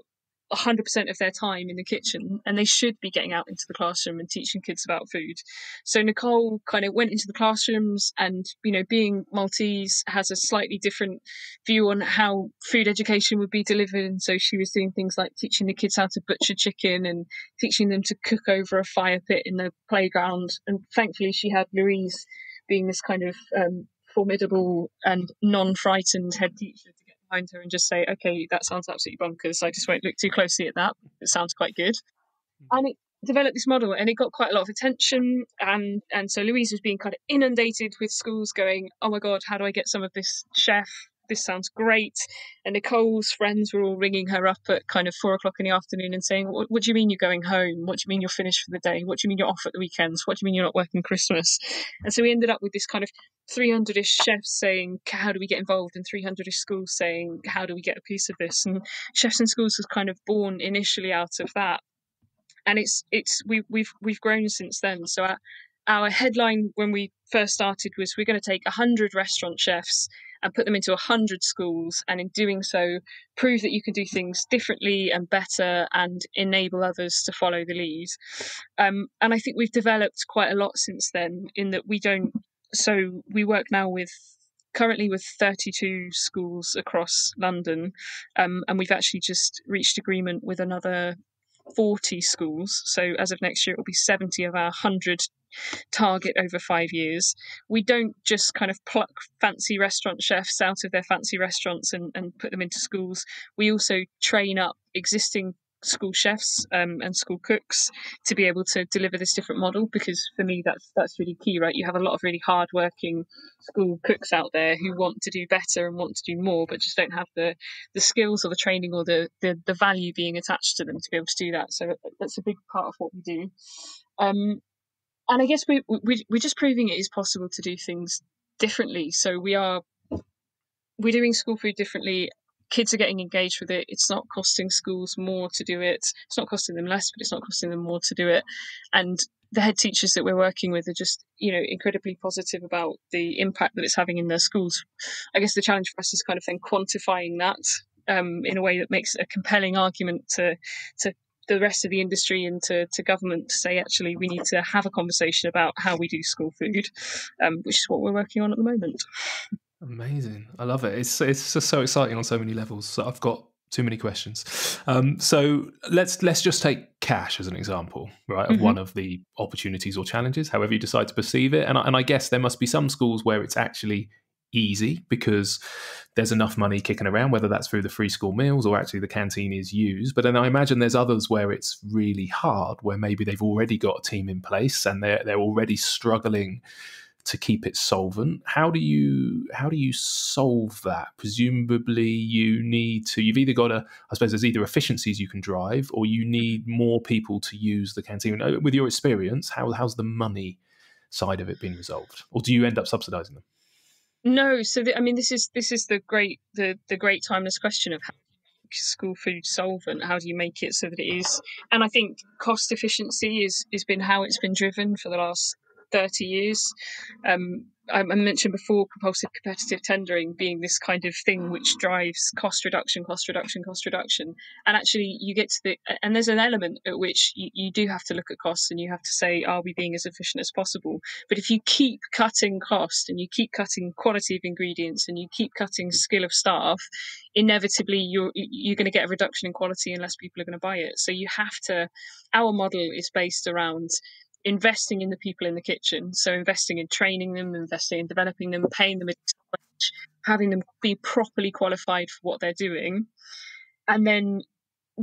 100% of their time in the kitchen and they should be getting out into the classroom and teaching kids about food. So Nicole kind of went into the classrooms and, you know, being Maltese has a slightly different view on how food education would be delivered. And so she was doing things like teaching the kids how to butcher chicken and teaching them to cook over a fire pit in the playground. And thankfully she had Louise being this kind of um, formidable and non-frightened head teacher her and just say, okay, that sounds absolutely bonkers. I just won't look too closely at that. It sounds quite good. Hmm. And it developed this model and it got quite a lot of attention. And, and so Louise was being kind of inundated with schools going, oh my God, how do I get some of this chef this sounds great. And Nicole's friends were all ringing her up at kind of four o'clock in the afternoon and saying, what, what, do you mean you're going home? What do you mean you're finished for the day? What do you mean you're off at the weekends? What do you mean you're not working Christmas? And so we ended up with this kind of 300 ish chefs saying, how do we get involved? And 300 ish schools saying, how do we get a piece of this? And Chefs in Schools was kind of born initially out of that. And it's it's we, we've we've grown since then. So our, our headline when we first started was we're going to take 100 restaurant chefs and put them into 100 schools and in doing so prove that you can do things differently and better and enable others to follow the lead um, and i think we've developed quite a lot since then in that we don't so we work now with currently with 32 schools across london um, and we've actually just reached agreement with another 40 schools. So as of next year, it will be 70 of our 100 target over five years. We don't just kind of pluck fancy restaurant chefs out of their fancy restaurants and, and put them into schools. We also train up existing school chefs um, and school cooks to be able to deliver this different model because for me that's that's really key right you have a lot of really hard working school cooks out there who want to do better and want to do more but just don't have the the skills or the training or the the, the value being attached to them to be able to do that so that's a big part of what we do um, and i guess we, we we're just proving it is possible to do things differently so we are we're doing school food differently kids are getting engaged with it. It's not costing schools more to do it. It's not costing them less, but it's not costing them more to do it. And the head teachers that we're working with are just, you know, incredibly positive about the impact that it's having in their schools. I guess the challenge for us is kind of then quantifying that um, in a way that makes a compelling argument to to the rest of the industry and to, to government to say actually we need to have a conversation about how we do school food, um, which is what we're working on at the moment. Amazing. I love it. It's it's just so exciting on so many levels. So I've got too many questions. Um, so let's let's just take cash as an example, right, of mm-hmm. one of the opportunities or challenges, however you decide to perceive it. And and I guess there must be some schools where it's actually easy because there's enough money kicking around, whether that's through the free school meals or actually the canteen is used. But then I imagine there's others where it's really hard, where maybe they've already got a team in place and they're they're already struggling to keep it solvent. How do you how do you solve that? Presumably, you need to. You've either got a I suppose there's either efficiencies you can drive, or you need more people to use the canteen. Uh, with your experience, how how's the money side of it been resolved, or do you end up subsidising them? No, so the, I mean, this is this is the great the the great timeless question of how school food solvent how do you make it so that it is and i think cost efficiency is has been how it's been driven for the last 30 years. Um, I mentioned before compulsory competitive tendering being this kind of thing which drives cost reduction, cost reduction, cost reduction. And actually, you get to the, and there's an element at which you, you do have to look at costs and you have to say, are we being as efficient as possible? But if you keep cutting cost and you keep cutting quality of ingredients and you keep cutting skill of staff, inevitably you're, you're going to get a reduction in quality unless people are going to buy it. So you have to, our model is based around investing in the people in the kitchen. So investing in training them, investing in developing them, paying them a wage, having them be properly qualified for what they're doing, and then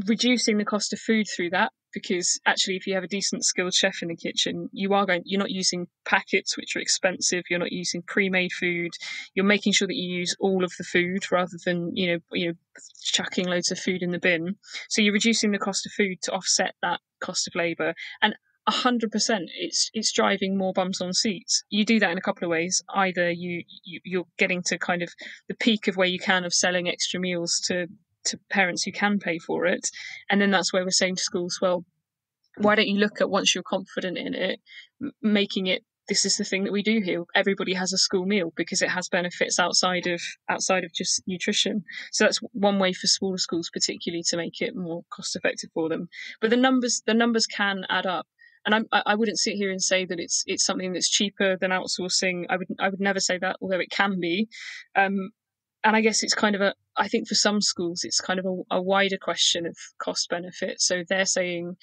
reducing the cost of food through that. Because actually, if you have a decent skilled chef in the kitchen, you are going. You're not using packets, which are expensive. You're not using pre-made food. You're making sure that you use all of the food rather than you know you know chucking loads of food in the bin. So you're reducing the cost of food to offset that cost of labour. And hundred percent it's it's driving more bums on seats you do that in a couple of ways either you, you you're getting to kind of the peak of where you can of selling extra meals to to parents who can pay for it and then that's where we're saying to schools well why don't you look at once you're confident in it making it this is the thing that we do here. Everybody has a school meal because it has benefits outside of outside of just nutrition. So that's one way for smaller schools, particularly to make it more cost effective for them. But the numbers the numbers can add up. And I'm, I wouldn't sit here and say that it's it's something that's cheaper than outsourcing. I would I would never say that, although it can be. Um, and I guess it's kind of a, I think for some schools, it's kind of a, a wider question of cost benefit. So they're saying,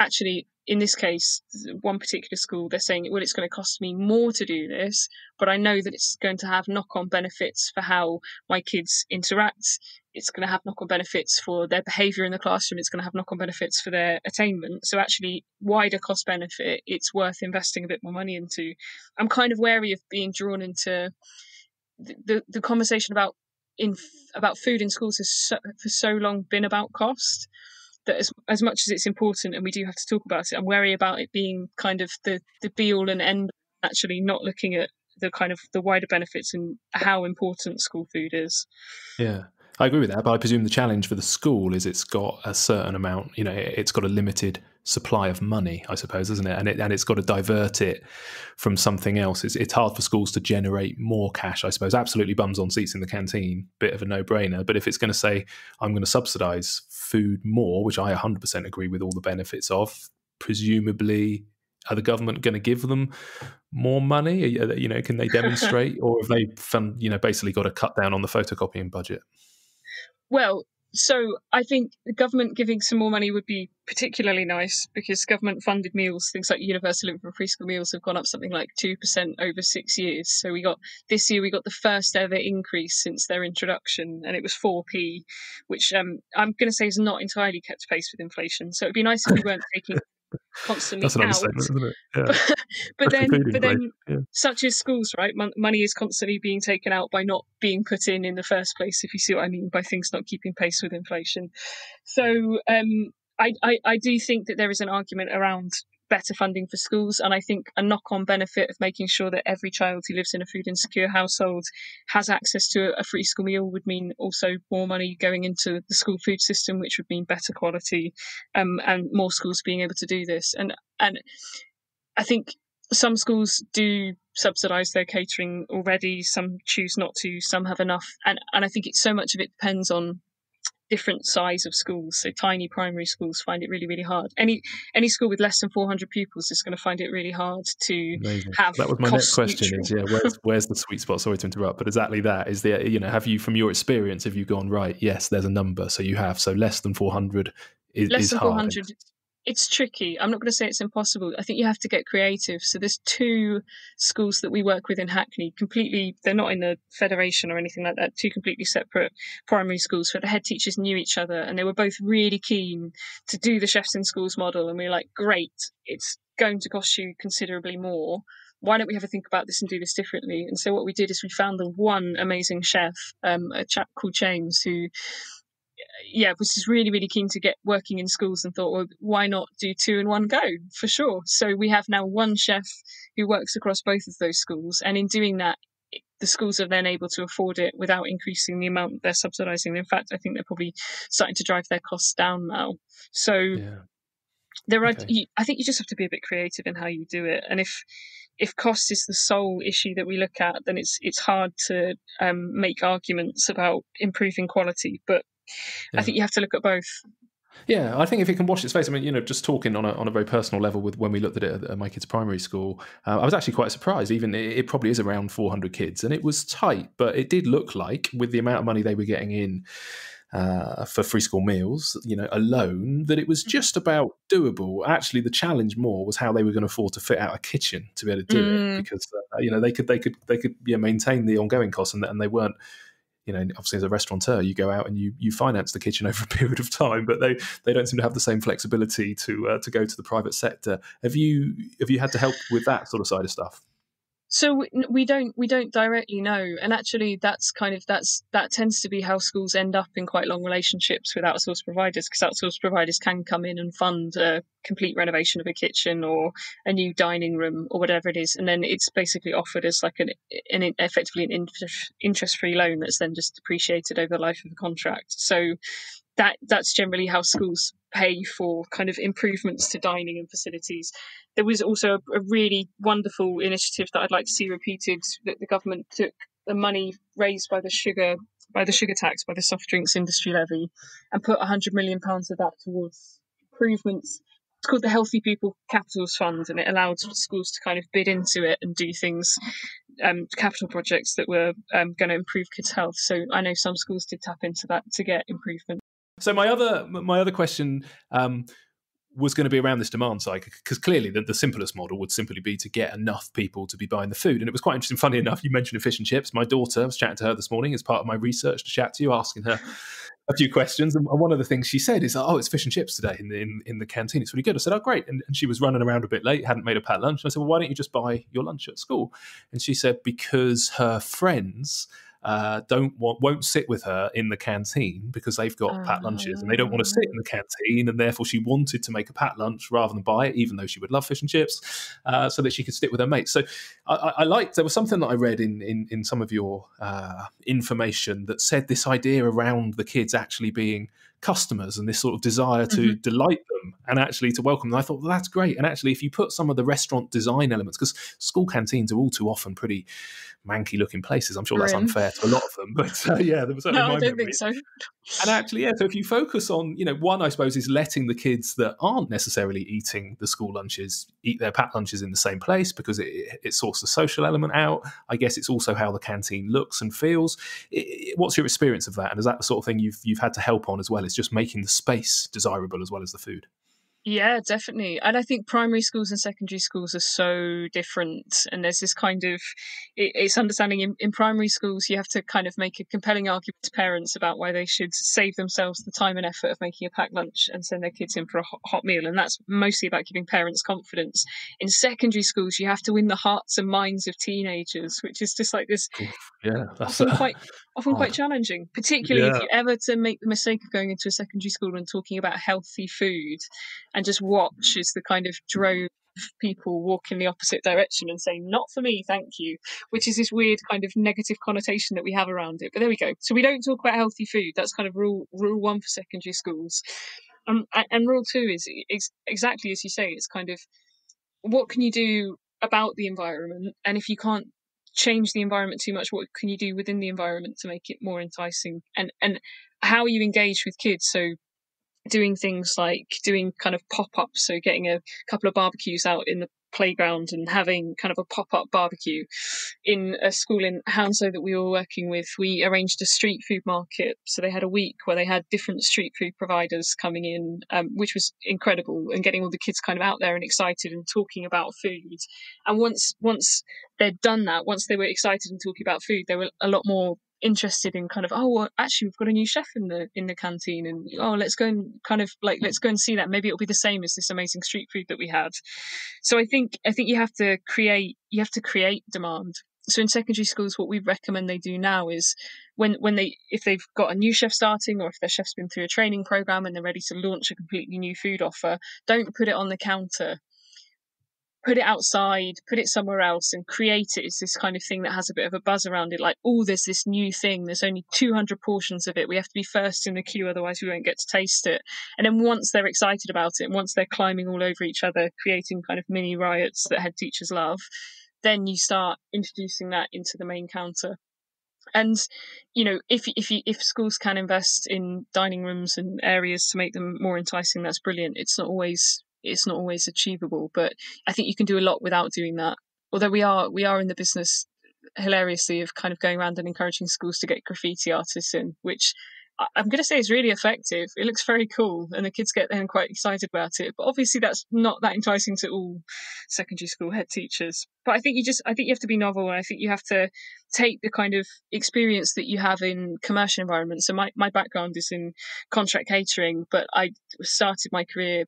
actually, in this case, one particular school, they're saying, well, it's going to cost me more to do this, but I know that it's going to have knock on benefits for how my kids interact. It's going to have knock on benefits for their behaviour in the classroom. It's going to have knock on benefits for their attainment. So, actually, wider cost benefit, it's worth investing a bit more money into. I'm kind of wary of being drawn into the, the conversation about in about food in schools has so, for so long been about cost that as as much as it's important and we do have to talk about it, I'm wary about it being kind of the the be all and end. Actually, not looking at the kind of the wider benefits and how important school food is. Yeah. I agree with that, but I presume the challenge for the school is it's got a certain amount, you know, it's got a limited supply of money, I suppose, isn't it? And it and it's got to divert it from something else. It's it's hard for schools to generate more cash, I suppose. Absolutely bums on seats in the canteen, bit of a no-brainer. But if it's going to say I'm going to subsidise food more, which I 100% agree with all the benefits of, presumably are the government going to give them more money? You know, can they demonstrate, or have they, fund, you know, basically got to cut down on the photocopying budget? Well, so I think the government giving some more money would be particularly nice because government funded meals, things like universal for preschool meals have gone up something like 2% over six years. So we got this year, we got the first ever increase since their introduction and it was 4p, which um, I'm going to say is not entirely kept pace with inflation. So it'd be nice if we weren't taking constantly That's an out. isn't it? Yeah. but, but then, but then, yeah. such as schools, right? money is constantly being taken out by not being put in in the first place. If you see what I mean by things not keeping pace with inflation. So um, I, I, I do think that there is an argument around better funding for schools. And I think a knock on benefit of making sure that every child who lives in a food insecure household has access to a free school meal would mean also more money going into the school food system, which would mean better quality um, and more schools being able to do this. And, and I think some schools do subsidize their catering already some choose not to some have enough and and i think it's so much of it depends on different size of schools. So tiny primary schools find it really, really hard. Any any school with less than 400 pupils is going to find it really hard to Amazing. have. That was my next question. Neutral. Is yeah, where's where's the sweet spot? Sorry to interrupt, but exactly that is there. You know, have you from your experience have you gone right? Yes, there's a number. So you have so less than 400 is, less than hard. 400 it's tricky. I'm not going to say it's impossible. I think you have to get creative. So there's two schools that we work with in Hackney, completely, they're not in a federation or anything like that, two completely separate primary schools, but the head teachers knew each other and they were both really keen to do the chefs in schools model. And we were like, great, it's going to cost you considerably more. Why don't we have a think about this and do this differently? And so what we did is we found the one amazing chef, um, a chap called James, who yeah, was just really, really keen to get working in schools and thought, well, why not do two in one go for sure? So we have now one chef who works across both of those schools. And in doing that, the schools are then able to afford it without increasing the amount they're subsidizing. In fact, I think they're probably starting to drive their costs down now. So yeah. there are, okay. I think you just have to be a bit creative in how you do it. And if, if cost is the sole issue that we look at, then it's it's hard to um, make arguments about improving quality. But yeah. I think you have to look at both. Yeah, I think if it can wash its face, I mean, you know, just talking on a, on a very personal level with when we looked at it at my kids' primary school, uh, I was actually quite surprised. Even it, it, probably is around 400 kids, and it was tight, but it did look like with the amount of money they were getting in uh, for free school meals, you know, alone, that it was mm-hmm. just about doable. Actually, the challenge more was how they were going to afford to fit out a kitchen to be able to do mm. it, because uh, you know they could they could they could yeah, maintain the ongoing costs, and, and they weren't you know, obviously as a restaurateur, you go out and you you finance the kitchen over a period of time, but they they don't seem to have the same flexibility to uh, to go to the private sector. Have you have you had to help with that sort of side of stuff? So we don't we don't directly know, and actually that's kind of that's that tends to be how schools end up in quite long relationships with outsourced providers because outsourced providers can come in and fund a complete renovation of a kitchen or a new dining room or whatever it is, and then it's basically offered as like an, an effectively an interest free loan that's then just depreciated over the life of the contract. So that that's generally how schools pay for kind of improvements to dining and facilities. There was also a, a really wonderful initiative that I'd like to see repeated that the government took the money raised by the sugar by the sugar tax by the soft drinks industry levy and put 100 million pounds of that towards improvements it's called the Healthy Pupils Capitals Fund, and it allowed schools to kind of bid into it and do things, um, capital projects that were um, going to improve kids' health. So I know some schools did tap into that to get improvement. So my other my other question um, was going to be around this demand side because clearly the, the, simplest model would simply be to get enough people to be buying the food. And it was quite interesting. Funny enough, you mentioned fish and chips. My daughter I was chatting to her this morning as part of my research to chat to you, asking her a few questions. And one of the things she said is, "Oh, it's fish and chips today in the in, in the canteen. It's really good." I said, "Oh, great!" And, and, she was running around a bit late, hadn't made a packed lunch. And I said, "Well, why don't you just buy your lunch at school?" And she said, "Because her friends." Uh, don't want won't sit with her in the canteen because they've got oh. pat lunches and they don't want to sit in the canteen and therefore she wanted to make a pat lunch rather than buy it even though she would love fish and chips uh, so that she could sit with her mates so I, I liked there was something that I read in in, in some of your uh, information that said this idea around the kids actually being customers and this sort of desire to mm-hmm. delight them and actually to welcome them. I thought well, that's great. And actually, if you put some of the restaurant design elements, because school canteens are all too often pretty manky looking places. I'm sure that's unfair to a lot of them, but uh, yeah, there was certainly no, my I don't think so. And actually, yeah. So if you focus on, you know, one I suppose is letting the kids that aren't necessarily eating the school lunches eat their packed lunches in the same place because it, it sorts the social element out. I guess it's also how the canteen looks and feels. It, it, what's your experience of that? And is that the sort of thing you've you've had to help on as well? Is just making the space desirable as well as the food? Yeah, definitely. And I think primary schools and secondary schools are so different. And there's this kind of, it, it's understanding in, in primary schools, you have to kind of make a compelling argument to parents about why they should save themselves the time and effort of making a packed lunch and send their kids in for a hot, hot meal. And that's mostly about giving parents confidence. In secondary schools, you have to win the hearts and minds of teenagers, which is just like this. Yeah, that's often quite often quite oh. challenging, particularly yeah. if you ever to make the mistake of going into a secondary school and talking about healthy food and just watch as the kind of drove people walk in the opposite direction and say, not for me, thank you, which is this weird kind of negative connotation that we have around it. But there we go. So we don't talk about healthy food. That's kind of rule, rule one for secondary schools. Um, and, and rule two is ex- exactly as you say, it's kind of what can you do about the environment? And if you can't change the environment too much, what can you do within the environment to make it more enticing? And, and how you engage with kids. So doing things like doing kind of pop ups, so getting a couple of barbecues out in the playground and having kind of a pop up barbecue. In a school in Hounslow that we were working with, we arranged a street food market. So they had a week where they had different street food providers coming in, um, which was incredible, and getting all the kids kind of out there and excited and talking about food. And once once they'd done that, once they were excited and talking about food, they were a lot more interested in kind of oh well actually we've got a new chef in the in the canteen and oh let's go and kind of like let's go and see that. Maybe it'll be the same as this amazing street food that we had. So i think i think you have to create you have to create demand. So in secondary schools what we recommend they do now is when when they if they've got a new chef starting or if their chef's been through a training program and they're ready to launch a completely new food offer don't put it on the counter put it outside, put it somewhere else, and create it. it is this kind of thing that has a bit of a buzz around it. Like, oh, there's this new thing. There's only 200 portions of it. We have to be first in the queue, otherwise we won't get to taste it. And then once they're excited about it, and once they're climbing all over each other, creating kind of mini riots that head teachers love, then you start introducing that into the main counter. And you know, if if you, if schools can invest in dining rooms and areas to make them more enticing, that's brilliant. It's not always it's not always achievable, but I think you can do a lot without doing that. Although we are we are in the business hilariously of kind of going around and encouraging schools to get graffiti artists in, which I'm going to say is really effective. It looks very cool, and the kids get there and quite excited about it. But obviously, that's not that enticing to all secondary school head teachers. But I think you just, I think you have to be novel, and I think you have to take the kind of experience that you have in commercial environments. So my my background is in contract catering, but I started my career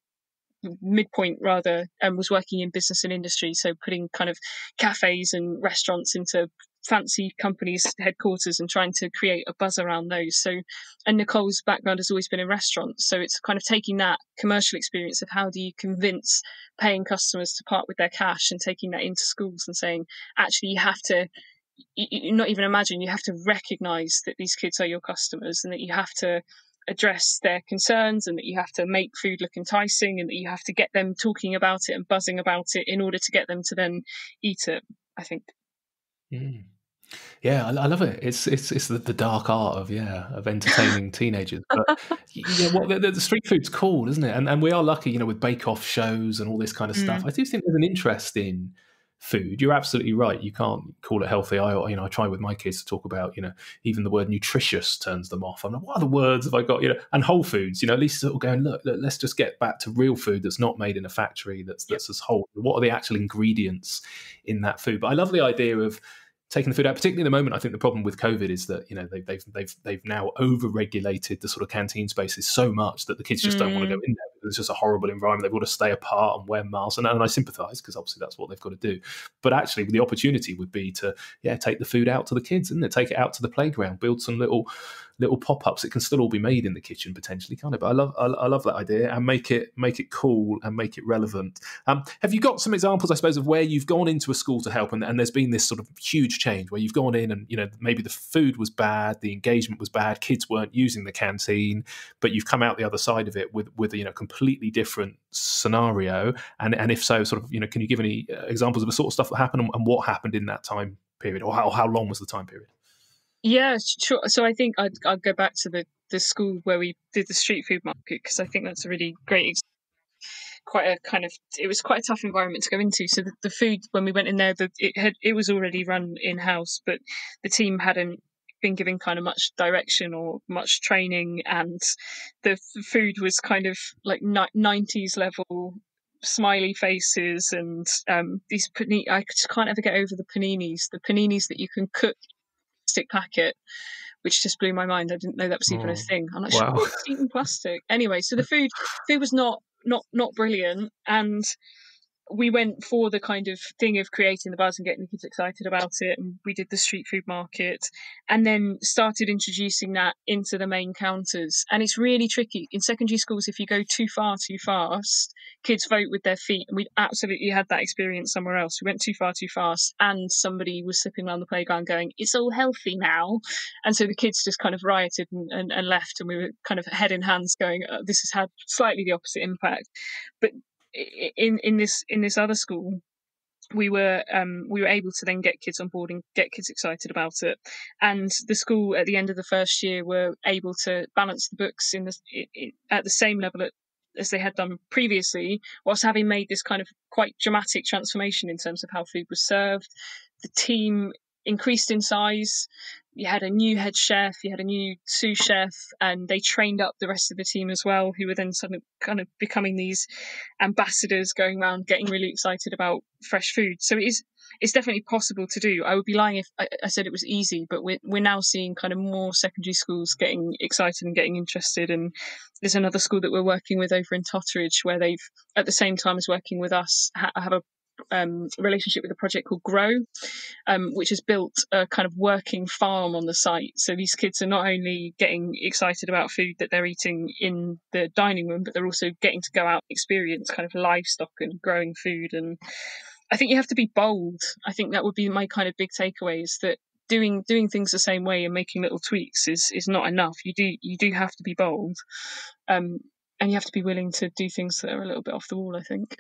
midpoint rather and was working in business and industry so putting kind of cafes and restaurants into fancy companies headquarters and trying to create a buzz around those. So and nicole's background has always been in restaurants so it's kind of taking that commercial experience of how do you convince paying customers to part with their cash and taking that into schools and saying actually you have to you not even imagine you have to recognize that these kids are your customers and that you have to address their concerns and that you have to make food look enticing and that you have to get them talking about it and buzzing about it in order to get them to then eat it i think mm. Yeah, I, I, love it. It's it's it's the, the, dark art of yeah of entertaining teenagers. But yeah, what the, the, street food's cool, isn't it? And and we are lucky, you know, with bake off shows and all this kind of mm. stuff. I do think there's an interest in food. You're absolutely right. You can't call it healthy. I you know I try with my kids to talk about you know even the word nutritious turns them off. I'm like, what other words have I got? You know, and whole foods. You know, at least sort of going look, look let's just get back to real food that's not made in a factory. That's that's as whole. What are the actual ingredients in that food? But I love the idea of taking the food out. Particularly at the moment, I think the problem with COVID is that you know they've they've they've, they've now over regulated the sort of canteen spaces so much that the kids just mm. don't want to go in there. It's just a horrible environment. They've got to stay apart and wear masks, and, and I sympathise because obviously that's what they've got to do. But actually, the opportunity would be to yeah take the food out to the kids and take it out to the playground, build some little little pop-ups. It can still all be made in the kitchen potentially, can't it? But I love I, I love that idea and make it make it cool and make it relevant. Um, have you got some examples, I suppose, of where you've gone into a school to help and, and there's been this sort of huge change where you've gone in and you know maybe the food was bad, the engagement was bad, kids weren't using the canteen, but you've come out the other side of it with with a you know completely different scenario. And and if so, sort of you know, can you give any uh, examples of the sort of stuff that happened and, and what happened in that time period, or how how long was the time period? Yeah, sure. So I think I'd, I'd go back to the, the school where we did the street food market because I think that's a really great quite a kind of it was quite a tough environment to go into so the, the food when we went in there the, it had it was already run in house but the team hadn't been given kind of much direction or much training and the food was kind of like 90s level smiley faces and um, these panini I just can't ever get over the paninis the paninis that you can cook plastic packet, which just blew my mind. I didn't know that was even oh, a mm. thing. I'm like, wow. it's eating plastic. Anyway, so the food food was not not not brilliant, and we went for the kind of thing of creating the buzz and getting the kids excited about it. And we did the street food market and then started introducing that into the main counters. And it's really tricky in secondary schools. If you go too far too fast, kids vote with their feet. And we absolutely had that experience somewhere else. We went too far too fast and somebody was slipping around the playground going, it's all healthy now. And so the kids just kind of rioted and, and, and left. And we were kind of head in hands going, oh, this has had slightly the opposite impact. But in in this in this other school we were um, we were able to then get kids on board and get kids excited about it. And the school at the end of the first year were able to balance the books in the in, at the same level at, as they had done previously, whilst having made this kind of quite dramatic transformation in terms of how food was served. The team increased in size you had a new head chef, you had a new sous chef, and they trained up the rest of the team as well, who were then suddenly kind of becoming these ambassadors going around getting really excited about fresh food. So it is it's definitely possible to do. I would be lying if I, I said it was easy, but we're we're now seeing kind of more secondary schools getting excited and getting interested. And there's another school that we're working with over in Totteridge where they've at the same time as working with us ha- have a um, relationship with a project called Grow, um, which has built a kind of working farm on the site. So these kids are not only getting excited about food that they're eating in the dining room, but they're also getting to go out and experience kind of livestock and growing food. And I think you have to be bold. I think that would be my kind of big takeaway is that doing doing things the same way and making little tweaks is is not enough. You do you do have to be bold. Um, and you have to be willing to do things that are a little bit off the wall, I think.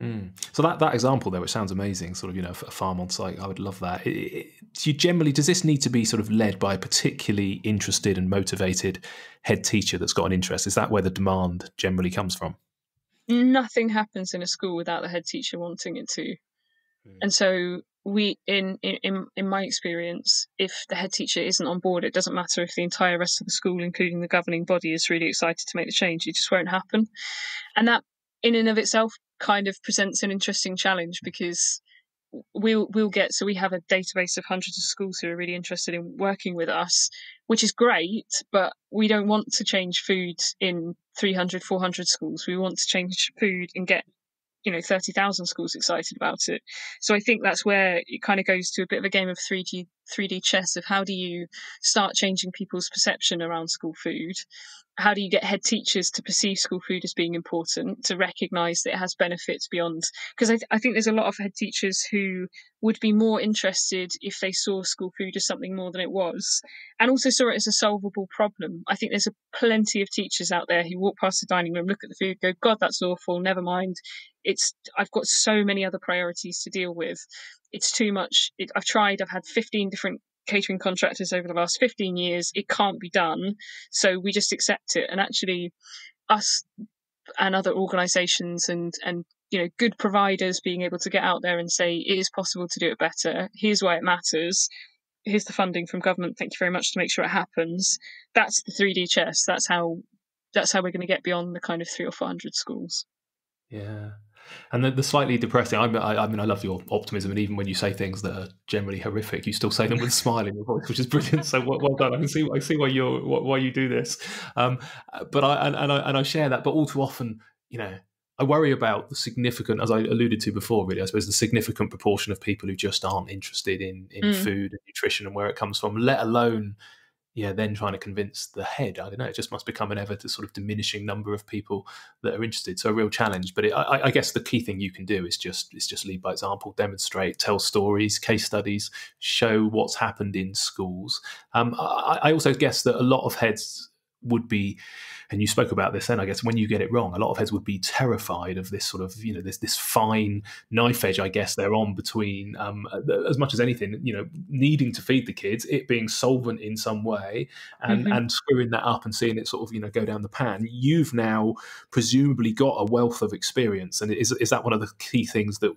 Mm. So that, that example there, which sounds amazing, sort of you know a farm on site, I would love that. It, it, do you generally does this need to be sort of led by a particularly interested and motivated head teacher that's got an interest? Is that where the demand generally comes from? Nothing happens in a school without the head teacher wanting it to, mm. and so we in, in in my experience if the head teacher isn't on board it doesn't matter if the entire rest of the school including the governing body is really excited to make the change it just won't happen and that in and of itself kind of presents an interesting challenge because we'll we'll get so we have a database of hundreds of schools who are really interested in working with us which is great but we don't want to change food in 300 400 schools. We want to change food and get you know 30,000 schools excited about it. So i think that's where it kind of goes to a bit of a game of 3d 3d chess of how do you start changing people's perception around school food how do you get head teachers to perceive school food as being important, to recognise that it has benefits beyond? Because I, th- I, think there's a lot of head teachers who would be more interested if they saw school food as something more than it was, and also saw it as a solvable problem. I think there's a plenty of teachers out there who walk past the dining room, look at the food, go, God, that's awful, never mind. It's I've got so many other priorities to deal with. It's too much. It, I've tried. I've had 15 different catering contractors over the last 15 years. It can't be done. So we just accept it. And actually, us and other organizations and, and, you know, good providers being able to get out there and say it is possible to do it better. Here's why it matters. Here's the funding from government. Thank you very much to make sure it happens. That's the 3D chess. That's how that's how we're going to get beyond the kind of three or four hundred schools. Yeah. And the, the slightly depressing, I, I, I, mean, I love your optimism, and even when you say things that are generally horrific, you still say them with a smile in your voice, which is brilliant. So well, well done. I can see, I see why you're, why you do this. Um, but I and, and I and I share that. But all too often, you know, I worry about the significant, as I alluded to before, really, I suppose the significant proportion of people who just aren't interested in in mm. food and nutrition and where it comes from, let alone yeah, then trying to convince the head. I don't know. It just must become an ever to sort of diminishing number of people that are interested. So a real challenge. But it, I, I, guess the key thing you can do is just is just lead by example, demonstrate, tell stories, case studies, show what's happened in schools. Um, I, I also guess that a lot of heads would be and you spoke about this then i guess when you get it wrong a lot of heads would be terrified of this sort of you know this this fine knife edge i guess they're on between um, as much as anything you know needing to feed the kids it being solvent in some way and mm-hmm. and screwing that up and seeing it sort of you know go down the pan you've now presumably got a wealth of experience and is, is that one of the key things that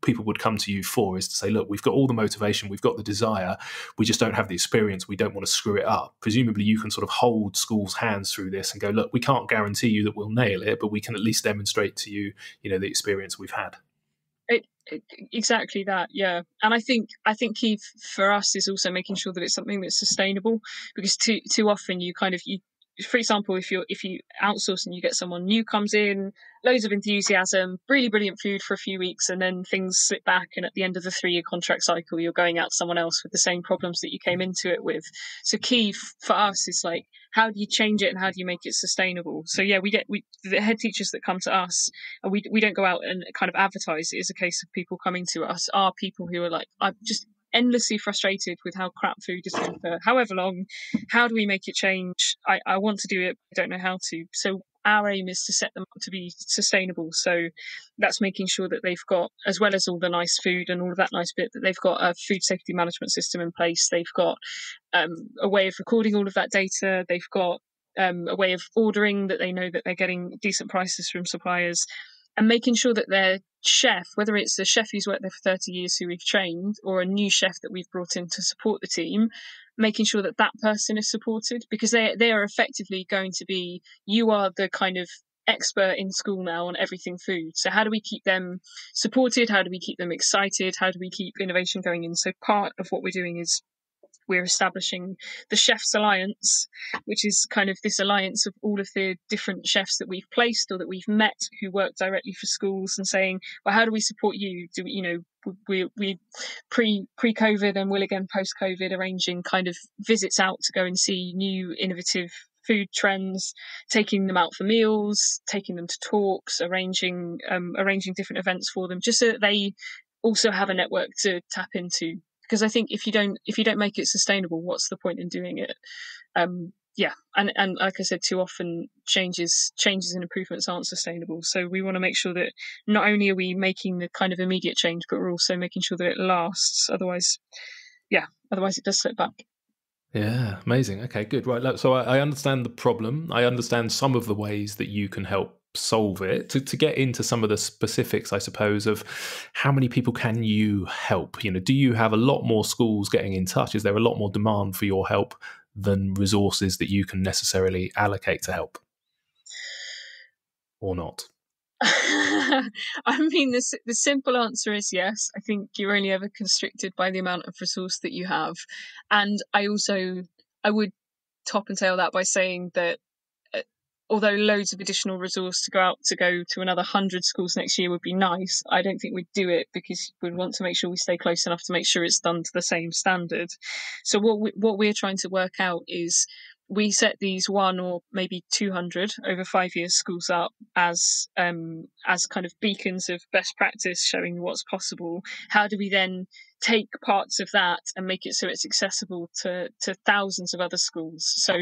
people would come to you for is to say, look, we've got all the motivation, we've got the desire, we just don't have the experience, we don't want to screw it up. Presumably, you can sort of hold schools' hands through this and go, look, we can't guarantee you that we'll nail it, but we can at least demonstrate to you, you know, the experience we've had. It, it, exactly that, yeah. And I think I think key for us is also making sure that it's something that's sustainable because too too often you kind of you for example, if you if you outsource and you get someone new comes in, loads of enthusiasm, really brilliant food for a few weeks, and then things slip back, and at the end of the three year contract cycle, you're going out to someone else with the same problems that you came into it with. So key for us is like how do you change it and how do you make it sustainable? So yeah, we get we the head teachers that come to us, and we we don't go out and kind of advertise. It is a case of people coming to us are people who are like I've just endlessly frustrated with how crap food is been for however long. How do we make it change? I, I want to do it, I don't know how to. So our aim is to set them up to be sustainable. So that's making sure that they've got, as well as all the nice food and all of that nice bit, that they've got a food safety management system in place. They've got um, a way of recording all of that data. They've got um, a way of ordering that they know that they're getting decent prices from suppliers and making sure that their chef, whether it's a chef who's worked there for 30 years who we've trained or a new chef that we've brought in to support the team, making sure that that person is supported because they, they are effectively going to be, you are the kind of expert in school now on everything food. So how do we keep them supported? How do we keep them excited? How do we keep innovation going in? So part of what we're doing is we're establishing the Chefs Alliance, which is kind of this alliance of all of the different chefs that we've placed or that we've met who work directly for schools and saying, well, how do we support you? Do we, you know, we we pre pre COVID and will again post COVID arranging kind of visits out to go and see new innovative food trends, taking them out for meals, taking them to talks, arranging um, arranging different events for them, just so that they also have a network to tap into because I think if you don't if you don't make it sustainable, what's the point in doing it? Um, yeah, and and like I said, too often changes changes and improvements aren't sustainable. So we want to make sure that not only are we making the kind of immediate change, but we're also making sure that it lasts. Otherwise, yeah, otherwise it does slip back. Yeah, amazing. Okay, good. Right. So I, I understand the problem. I understand some of the ways that you can help solve it to, to get into some of the specifics i suppose of how many people can you help you know do you have a lot more schools getting in touch is there a lot more demand for your help than resources that you can necessarily allocate to help or not I mean, the, the simple answer is yes. I think you're only ever constricted by the amount of resource that you have. And I also, I would top and tail that by saying that although loads of additional resource to go out to go to another 100 schools next year would be nice, I don't think we'd do it because we'd want to make sure we stay close enough to make sure it's done to the same standard. So what we, what we're trying to work out is we set these one or maybe 200 over five years schools up as um, as kind of beacons of best practice showing what's possible how do we then take parts of that and make it so it's accessible to to thousands of other schools. So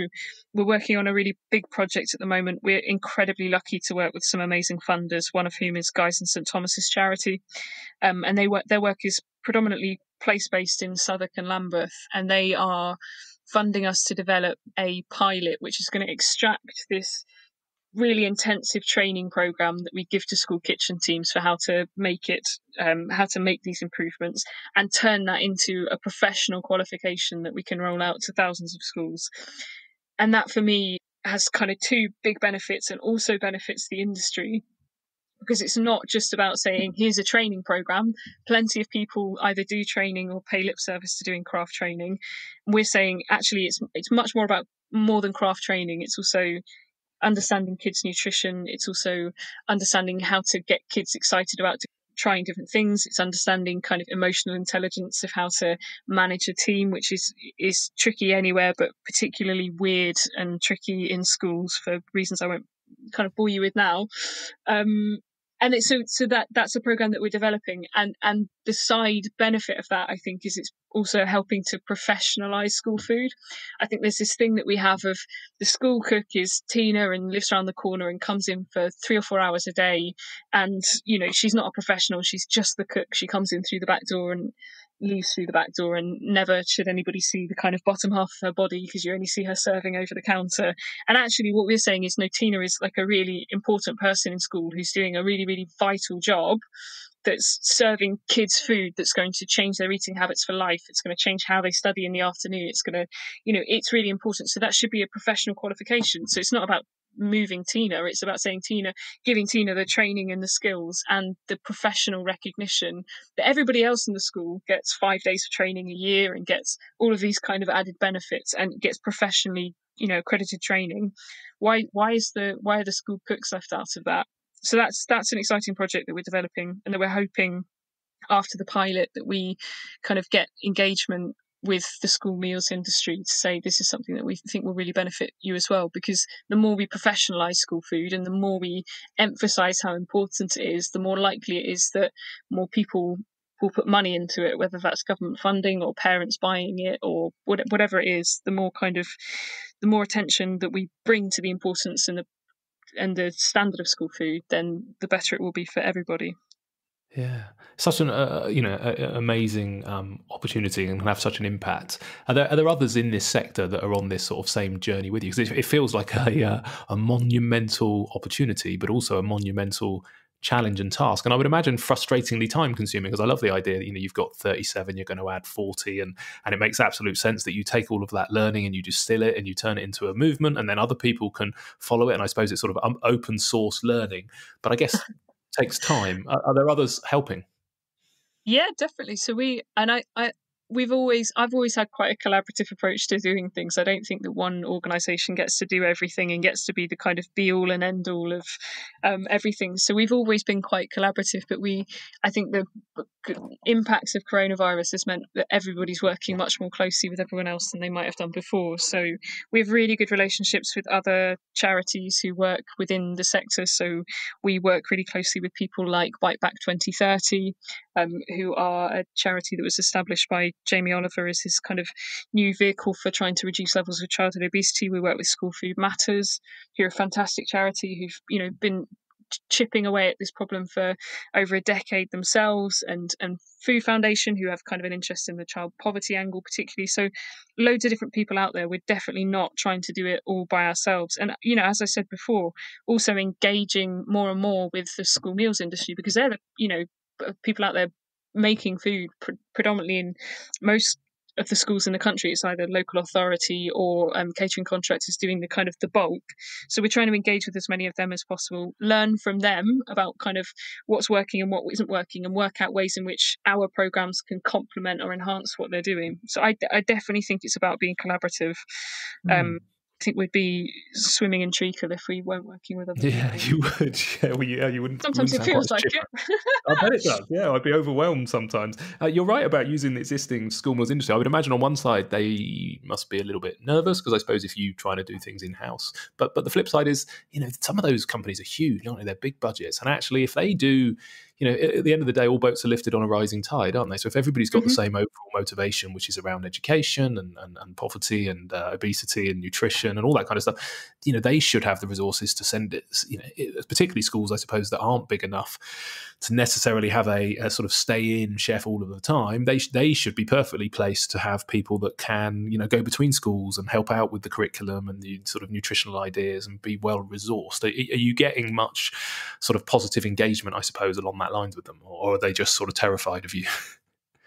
we're working on a really big project at the moment. We're incredibly lucky to work with some amazing funders one of whom is Guy's and st thomas's charity. Um, and they work their work is predominantly place based in southwark and lambeth and they are funding us to develop a pilot which is going to extract this really intensive training program that we give to school kitchen teams for how to make it um, how to make these improvements and turn that into a professional qualification that we can roll out to thousands of schools. And that for me has kind of two big benefits and also benefits the industry. Because it's not just about saying here's a training program. Plenty of people either do training or pay lip service to doing craft training. We're saying actually it's it's much more about more than craft training. It's also understanding kids nutrition it's also understanding how to get kids excited about trying different things. It's understanding kind of emotional intelligence of how to manage a team which is is tricky anywhere but particularly weird and tricky in schools for reasons i won't kind of bore you with now. Um, and it's so so that that's a program that we're developing and and the side benefit of that i think is it's also helping to professionalize school food. I think there's this thing that we have of the school cook is tina and lives around the corner and comes in for three or four hours a day. And you know she's not a professional she's just the cook. She comes in through the back door and leaves through the back door and never should anybody see the kind of bottom half of her body because you only see her serving over the counter. And actually, what we're saying is, no, Tina is like a really important person in school who's doing a really, really vital job that's serving kids food that's going to change their eating habits for life. It's going to change how they study in the afternoon. It's going to, you know, it's really important. So that should be a professional qualification. So it's not about moving Tina. It's about saying Tina, giving Tina the training and the skills and the professional recognition that everybody else in the school gets five days of training a year and gets all of these kind of added benefits and gets professionally, you know, accredited training. Why why is the why are the school cooks left out of that? So that's that's an exciting project that we're developing and that we're hoping after the pilot that we kind of get engagement with the school meals industry to say this is something that we think will really benefit you as well because the more we professionalize school food and the more we emphasize how important it is the more likely it is that more people will put money into it whether that's government funding or parents buying it or whatever it is the more kind of the more attention that we bring to the importance and the and the standard of school food then the better it will be for everybody yeah, such an uh, uh you know a, amazing um, opportunity and can have such an impact. Are there are there others in this sector that are on this sort of same journey with you? Because it, it, feels like a uh, a monumental opportunity, but also a monumental challenge and task. And I would imagine frustratingly time consuming. Because I love the idea that you know you've got thirty seven, you're going to add forty, and and it makes absolute sense that you take all of that learning and you distill it and you turn it into a movement, and then other people can follow it. And I suppose it's sort of um, open source learning. But I guess takes time. Are, are there others helping? Yeah, definitely. So we and I, I we've always I've always had quite a collaborative approach to doing things. I don't think that one organization gets to do everything and gets to be the kind of be all and end all of um, everything. So we've always been quite collaborative. But we, I think the impacts of coronavirus has meant that everybody's working much more closely with everyone else than they might have done before. So we have really good relationships with other charities who work within the sector. So we work really closely with people like Bite Back 2030, um, who are a charity that was established by Jamie Oliver as his kind of new vehicle for trying to reduce levels of childhood obesity. We work with School Food Matters, who are a fantastic charity who've you know been chipping away at this problem for over a decade themselves and and food foundation who have kind of an interest in the child poverty angle particularly. So loads of different people out there. We're definitely not trying to do it all by ourselves. And you know as i said before also engaging more and more with the school meals industry because they're the you know people out there making food pre- predominantly in most of the schools in the country. It's either local authority or um, catering contractors doing the kind of the bulk. So we're trying to engage with as many of them as possible learn from them about kind of what's working and what isn't working and work out ways in which our programs can complement or enhance what they're doing. So i, I definitely think it's about being collaborative mm. um, I think we'd be swimming in treacle if we weren't working with other yeah, people. you would. Yeah, well, yeah, you wouldn't. Sometimes wouldn't it feels like it. I bet it does. Yeah, I'd be overwhelmed sometimes. Uh, you're right about using the existing school meals industry. I would imagine on one side they must be a little bit nervous because I suppose if you try to do things in house, but but the flip side is, you know, some of those companies are huge, aren't they? They're big budgets, and actually, if they do you know, at the end of the day, all boats are lifted on a rising tide, aren't they? So if everybody's got mm-hmm. the same overall motivation, which is around education and, and, and poverty and uh, obesity and nutrition and all that kind of stuff, you know, they should have the resources to send it. You know, it, particularly schools, I suppose, that aren't big enough to necessarily have a, a sort of stay-in chef all of the time. They they should be perfectly placed to have people that can, you know, go between schools and help out with the curriculum and the sort of nutritional ideas and be well resourced. Are, are you getting much sort of positive engagement, I suppose, along that? That lines with them, or are they just sort of terrified of you?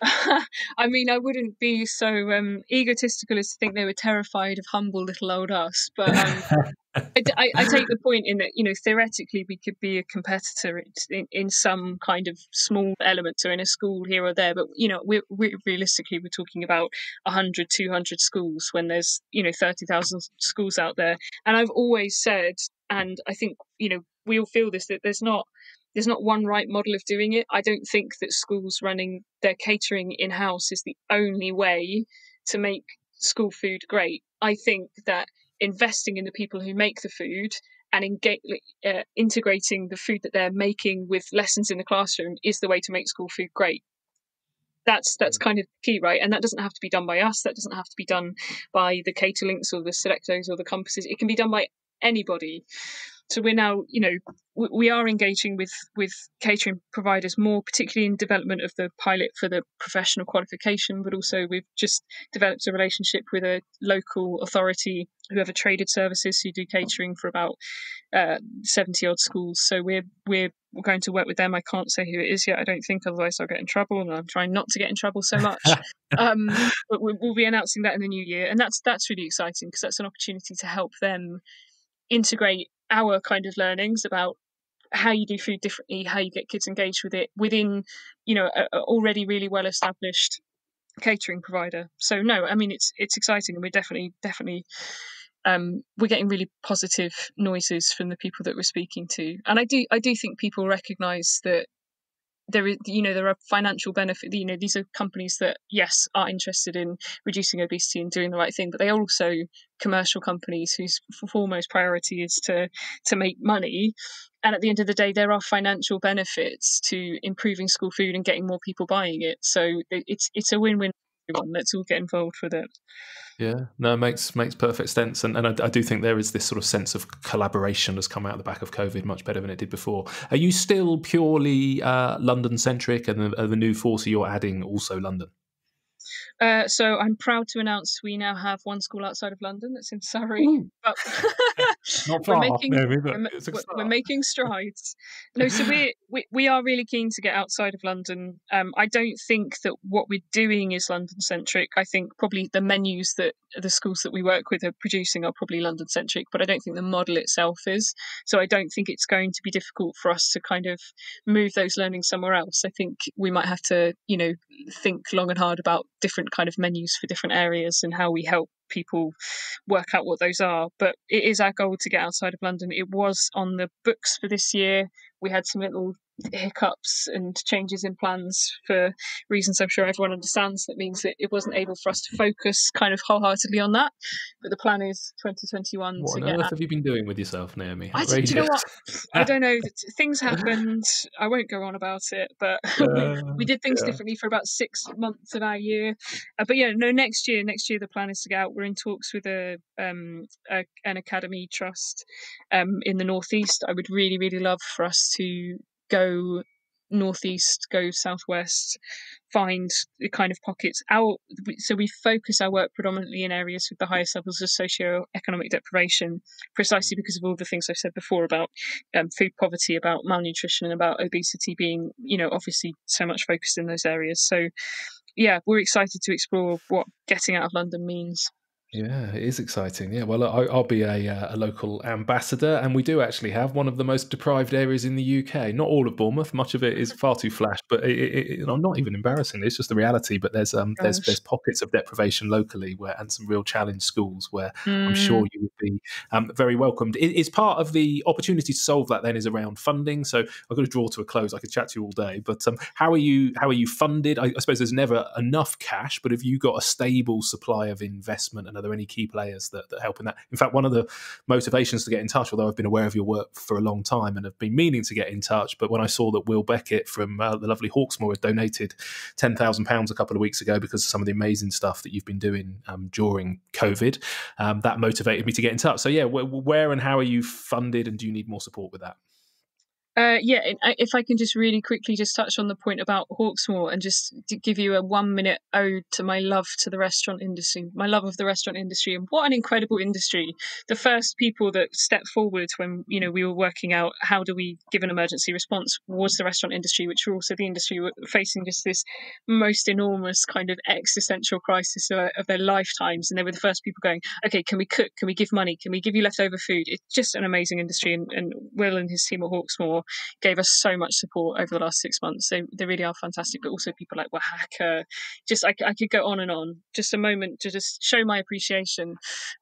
I mean, I wouldn't be so um, egotistical as to think they were terrified of humble little old us. But um, I, I, I, take the point in that you know theoretically we could be a competitor in, in some kind of small element, so in a school here or there. But you know, we're, we're realistically we're talking about 100, 200 schools when there's you know thirty thousand schools out there. And I've always said, and I think you know we all feel this that there's not there's not one right model of doing it. I don't think that schools running their catering in house is the only way to make school food great. I think that investing in the people who make the food and engage, uh, integrating the food that they're making with lessons in the classroom is the way to make school food great. That's that's mm. kind of key, right? And that doesn't have to be done by us. That doesn't have to be done by the Caterlinks or the Selectos or the Compasses. It can be done by anybody so we're now you know we are engaging with with catering providers more particularly in development of the pilot for the professional qualification but also we've just developed a relationship with a local authority who have a traded services who do catering for about uh, 70 odd schools so we're we're we're going to work with them. I can't say who it is yet. I don't think, otherwise I'll get in trouble, and I'm trying not to get in trouble so much. um, but we'll be announcing that in the new year, and that's that's really exciting because that's an opportunity to help them integrate our kind of learnings about how you do food differently, how you get kids engaged with it within, you know, a, a already really well established catering provider. So no, I mean it's it's exciting, and we're definitely definitely um, we're getting really positive noises from the people that we're speaking to, and I do I do think people recognise that there is you know there are financial benefit you know these are companies that yes are interested in reducing obesity and doing the right thing but they are also commercial companies whose foremost priority is to to make money. And at the end of the day there are financial benefits to improving school food and getting more people buying it. So it's it's a win-win everyone let's all get involved with it yeah, no, it makes makes perfect sense, and and I, I, do think there is this sort of sense of collaboration has come out the back of COVID much better than it did before. Are you still purely uh, London centric, and the, the new force you're adding also London? Uh, so I'm proud to announce we now have one school outside of London that's in Surrey. Ooh. But Not far, we're making, maybe, we're, we're, we're, making strides. No, so we, we we are really keen to get outside of London. Um, I don't think that what we're doing is London centric. I think probably the menus that the schools that we work with are producing are probably London centric, but I don't think the model itself is. So I don't think it's going to be difficult for us to kind of move those learnings somewhere else. I think we might have to, you know, think long and hard about different kind of menus for different areas and how we help people work out what those are. But it is our goal to get outside of London. It was on the books for this year. We had some little hiccups and changes in plans for reasons I'm sure everyone understands. That means that it wasn't able for us to focus kind of wholeheartedly on that. But the plan is 2021 what to on earth have you been doing with yourself, Naomi? I, do you know what? I don't know. Things happened. I won't go on about it, but uh, we, did things yeah. differently for about six months of our year. Uh, but yeah, no. Next year, next year the plan is to get out. We're in talks with a, um, a an academy trust um, in the northeast. I would really, really love for us to go northeast, go southwest, find the kind of pockets. Our so we focus our work predominantly in areas with the highest levels of socio-economic deprivation, precisely because of all the things I've said before about um, food poverty, about malnutrition, and about obesity being, you know, obviously so much focused in those areas. So, yeah, we're excited to explore what getting out of London means. Yeah, it is exciting. Yeah, well, I, will be a, uh, a, local ambassador, and we do actually have one of the most deprived areas in the UK. Not all of Bournemouth; much of it is far too flash. But it, it, it, I'm not even embarrassing. It's just the reality. But there's um, there's there's pockets of deprivation locally where, and some real challenge schools where mm. I'm sure you would be um, very welcomed. It, it's part of the opportunity to solve that. Then is around funding. So I've got to draw to a close. I could chat to you all day, but um, how are you? How are you funded? I, I suppose there's never enough cash, but have you got a stable supply of investment and are there any key players that, that help in that? In fact, one of the motivations to get in touch, although I've been aware of your work for a long time and have been meaning to get in touch, but when I saw that Will Beckett from uh, the lovely Hawksmoor had donated ten thousand pounds a couple of weeks ago because of some of the amazing stuff that you've been doing um, during COVID, um, that motivated me to get in touch. So yeah, where and how are you funded, and do you need more support with that? Uh, yeah, if I can just really quickly just touch on the point about Hawksmoor and just give you a one minute ode to my love to the restaurant industry, my love of the restaurant industry, and what an incredible industry. The first people that stepped forward when you know we were working out how do we give an emergency response was the restaurant industry, which were also the industry facing just this most enormous kind of existential crisis of, of their lifetimes, and they were the first people going, okay, can we cook? Can we give money? Can we give you leftover food? It's just an amazing industry, and, and Will and his team at Hawksmoor gave us so much support over the last six months. They, they really are fantastic, but also people like Wahaca. Just I, I could go on and on. Just a moment to just show my appreciation.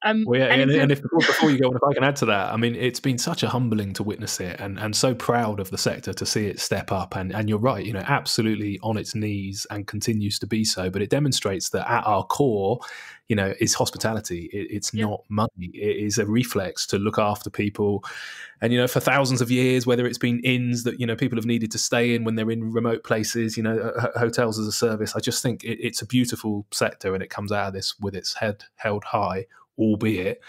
Um, well, yeah, and, and, if, and if before, before you go on, if I can add to that, I mean, it's been such a humbling to witness it, and and so proud of the sector to see it step up. And and you're right, you know, absolutely on its knees and continues to be so. But it demonstrates that at our core, you know, is hospitality. It, it's yeah. not money. It is a reflex to look after people. And, you know, for thousands of years, whether it's been inns that, you know, people have needed to stay in when they're in remote places, you know, hotels as a service, I just think it, it's a beautiful sector and it comes out of this with its head held high albeit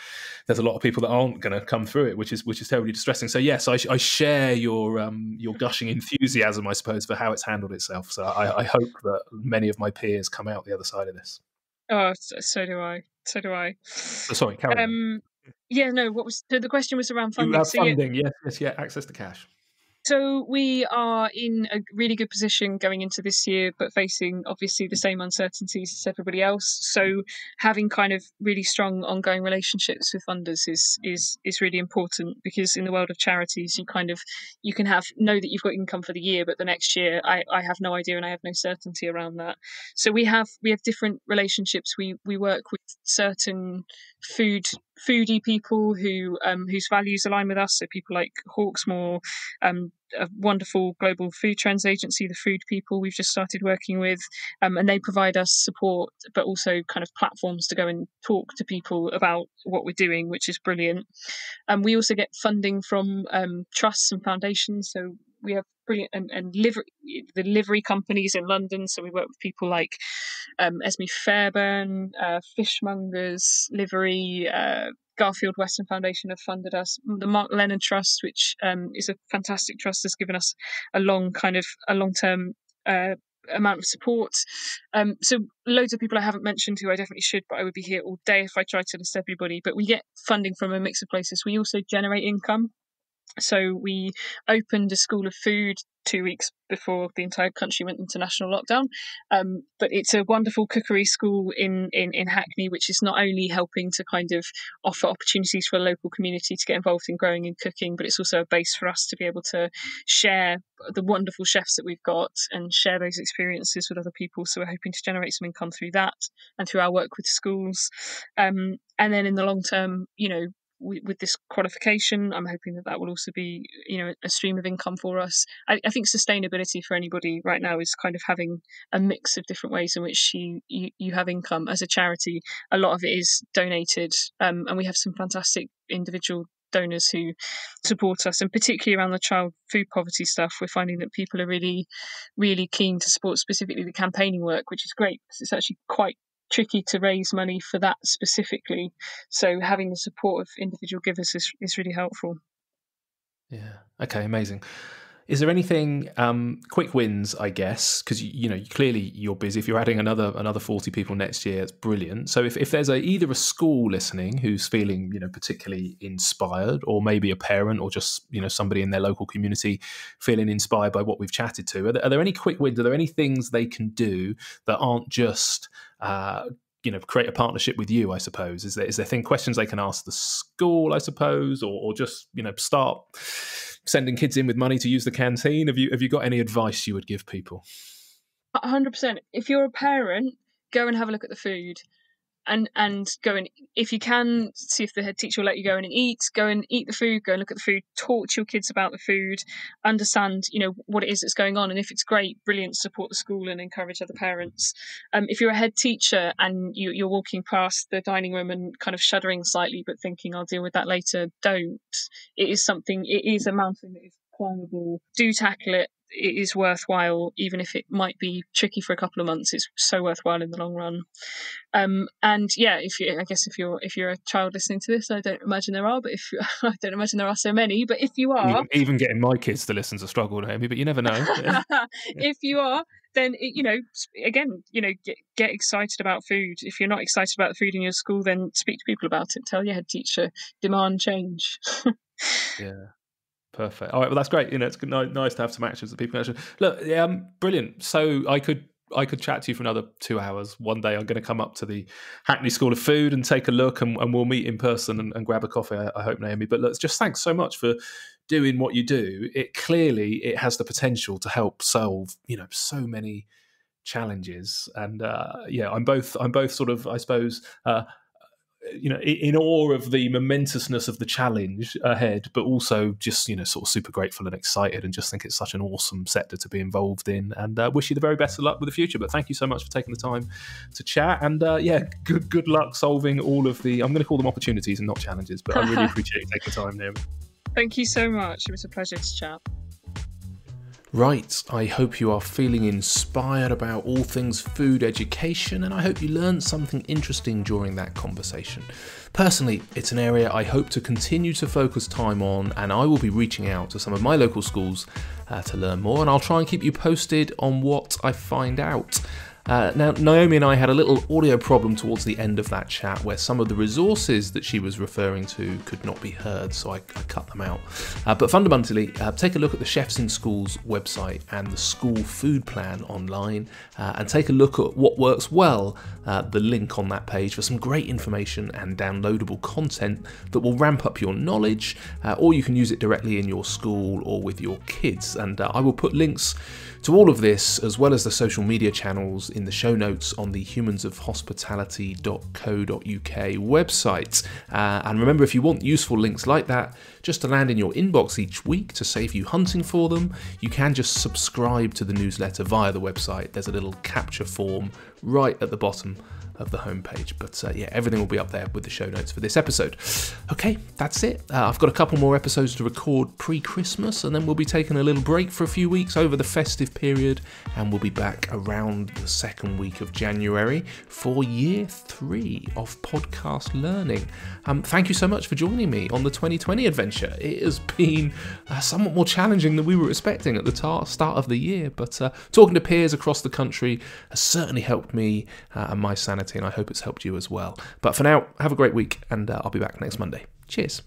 there's a lot of people that aren't going to come through it, which is which is terribly distressing. So yes, I, I share your um, your gushing enthusiasm, I suppose, for how it's handled itself. So I, I, hope that many of my peers come out the other side of this. Oh, so do I. So do I. Oh, sorry, Carol. Um, yeah, no. What was so the question was around funding? Funding, yeah, yes, yes, yeah, access to cash. So we are in a really good position going into this year, but facing obviously the same uncertainties as everybody else. So having kind of really strong ongoing relationships with funders is is is really important because in the world of charities, you kind of you can have know that you've got income for the year, but the next year I, I have no idea and I have no certainty around that. So we have we have different relationships. We we work with certain food foodie people who um, whose values align with us. So people like Hawksmoor, um, a wonderful global food trends agency, the Food People, we've just started working with, um, and they provide us support, but also kind of platforms to go and talk to people about what we're doing, which is brilliant. And um, we also get funding from um, trusts and foundations. So we have brilliant and, and livery, the livery companies in London. So we work with people like um, Esme Fairbairn, uh, Fishmongers, Livery, uh, Garfield Weston Foundation have funded us. The Mark Leonard Trust, which um, is a fantastic trust, has given us a long kind of a long term uh, amount of support. Um, so loads of people I haven't mentioned who I definitely should, but I would be here all day if I tried to list everybody. But we get funding from a mix of places. We also generate income. So we opened a school of food two weeks before the entire country went into national lockdown. Um, but it's a wonderful cookery school in, in, in Hackney, which is not only helping to kind of offer opportunities for a local community to get involved in growing and cooking, but it's also a base for us to be able to share the wonderful chefs that we've got and share those experiences with other people. So we're hoping to generate some income through that and through our work with schools. Um, and then in the long term, you know, with this qualification. I'm hoping that that will also be, you know, a stream of income for us. I, I, think sustainability for anybody right now is kind of having a mix of different ways in which you you, you have income as a charity. A lot of it is donated, um, and we have some fantastic individual donors who support us and particularly around the child food poverty stuff we're finding that people are really really keen to support specifically the campaigning work which is great because it's actually quite tricky to raise money for that specifically. So having the support of individual givers is, is really helpful. Yeah. Okay. Amazing. Is there anything um, quick wins? I guess because you, you, know clearly you're busy. If you're adding another another forty people next year, it's brilliant. So if, if there's a, either a school listening who's feeling you know particularly inspired, or maybe a parent, or just you know somebody in their local community feeling inspired by what we've chatted to, are there, are there any quick wins? Are there any things they can do that aren't just uh, you know create a partnership with you i suppose? Is there is there thing questions they can ask the school i suppose? Or, or just you know start sending kids in with money to use the canteen? Have you have you got any advice you would give people? 100% if you're a parent go and have a look at the food and and go and if you can see if the head teacher will let you go in and eat. Go and eat the food. Go and look at the food. Talk to your kids about the food. Understand you know what it is that's going on. And if it's great brilliant support the school and encourage other parents. Um, if you're a head teacher and you, you're walking past the dining room and kind of shuddering slightly but thinking i'll deal with that later don't. It is something it is a mountain that is climbable. Do tackle it it is worthwhile, even if it might be tricky for a couple of months. It's so worthwhile in the long run. Um, and yeah, if you, I guess if you're if you're a child listening to this, I don't imagine there are, but if I don't imagine there are so many, but if you are, even, getting my kids to listen to struggle, Naomi, but you never know. if you are, then you know, again, you know, get, get excited about food. If you're not excited about the food in your school, then speak to people about it. Tell your head teacher, demand change. yeah. Perfect. All right. Well, that's great. You know, it's good, nice to have some actions that people can actually look. Yeah, um, brilliant. So I could I could chat to you for another two hours. One day I'm going to come up to the Hackney School of Food and take a look, and, and we'll meet in person and, and grab a coffee. I, I, hope, Naomi. But look, just thanks so much for doing what you do. It clearly it has the potential to help solve you know so many challenges. And uh, yeah, I'm both I'm both sort of I suppose. Uh, you know, in awe of the momentousness of the challenge ahead, but also just you know, sort of super grateful and excited, and just think it's such an awesome sector to be involved in. And uh, wish you the very best of luck with the future. But thank you so much for taking the time to chat. And uh, yeah, good good luck solving all of the. I'm going to call them opportunities and not challenges, but I really appreciate you taking the time, Naomi. Thank you so much. It was a pleasure to chat. Right, I hope you are feeling inspired about all things food education, and I hope you learned something interesting during that conversation. Personally, it's an area I hope to continue to focus time on, and I will be reaching out to some of my local schools uh, to learn more, and I'll try and keep you posted on what I find out. Uh, now, Naomi and I had a little audio problem towards the end of that chat where some of the resources that she was referring to could not be heard, so I, I cut them out. Uh, but fundamentally, uh, take a look at the Chefs in Schools website and the school food plan online, uh, and take a look at what works well, uh, the link on that page for some great information and downloadable content that will ramp up your knowledge, uh, or you can use it directly in your school or with your kids. And I will put links to all of this, as well as the social media channels in the show notes on the humansofhospitality.co.uk website. Uh, and remember, if you want useful links like that, just to land in your inbox each week to save you hunting for them, you can just subscribe to the newsletter via the website. There's a little capture form right at the bottom of the homepage. But uh, yeah, everything will be up there with the show notes for this episode. Okay, that's it. Uh, I've got a couple more episodes to record pre Christmas, and then we'll be taking a little break for a few weeks over the festive period, and we'll be back around the second week of January for year three of podcast learning. Um, thank you so much for joining me on the 2020 adventure. It has been uh, somewhat more challenging than we were expecting at the tar- start of the year, but uh, talking to peers across the country has certainly helped me uh, and my sanity and I hope it's helped you as well. But for now, have a great week, and uh, I'll be back next Monday. Cheers.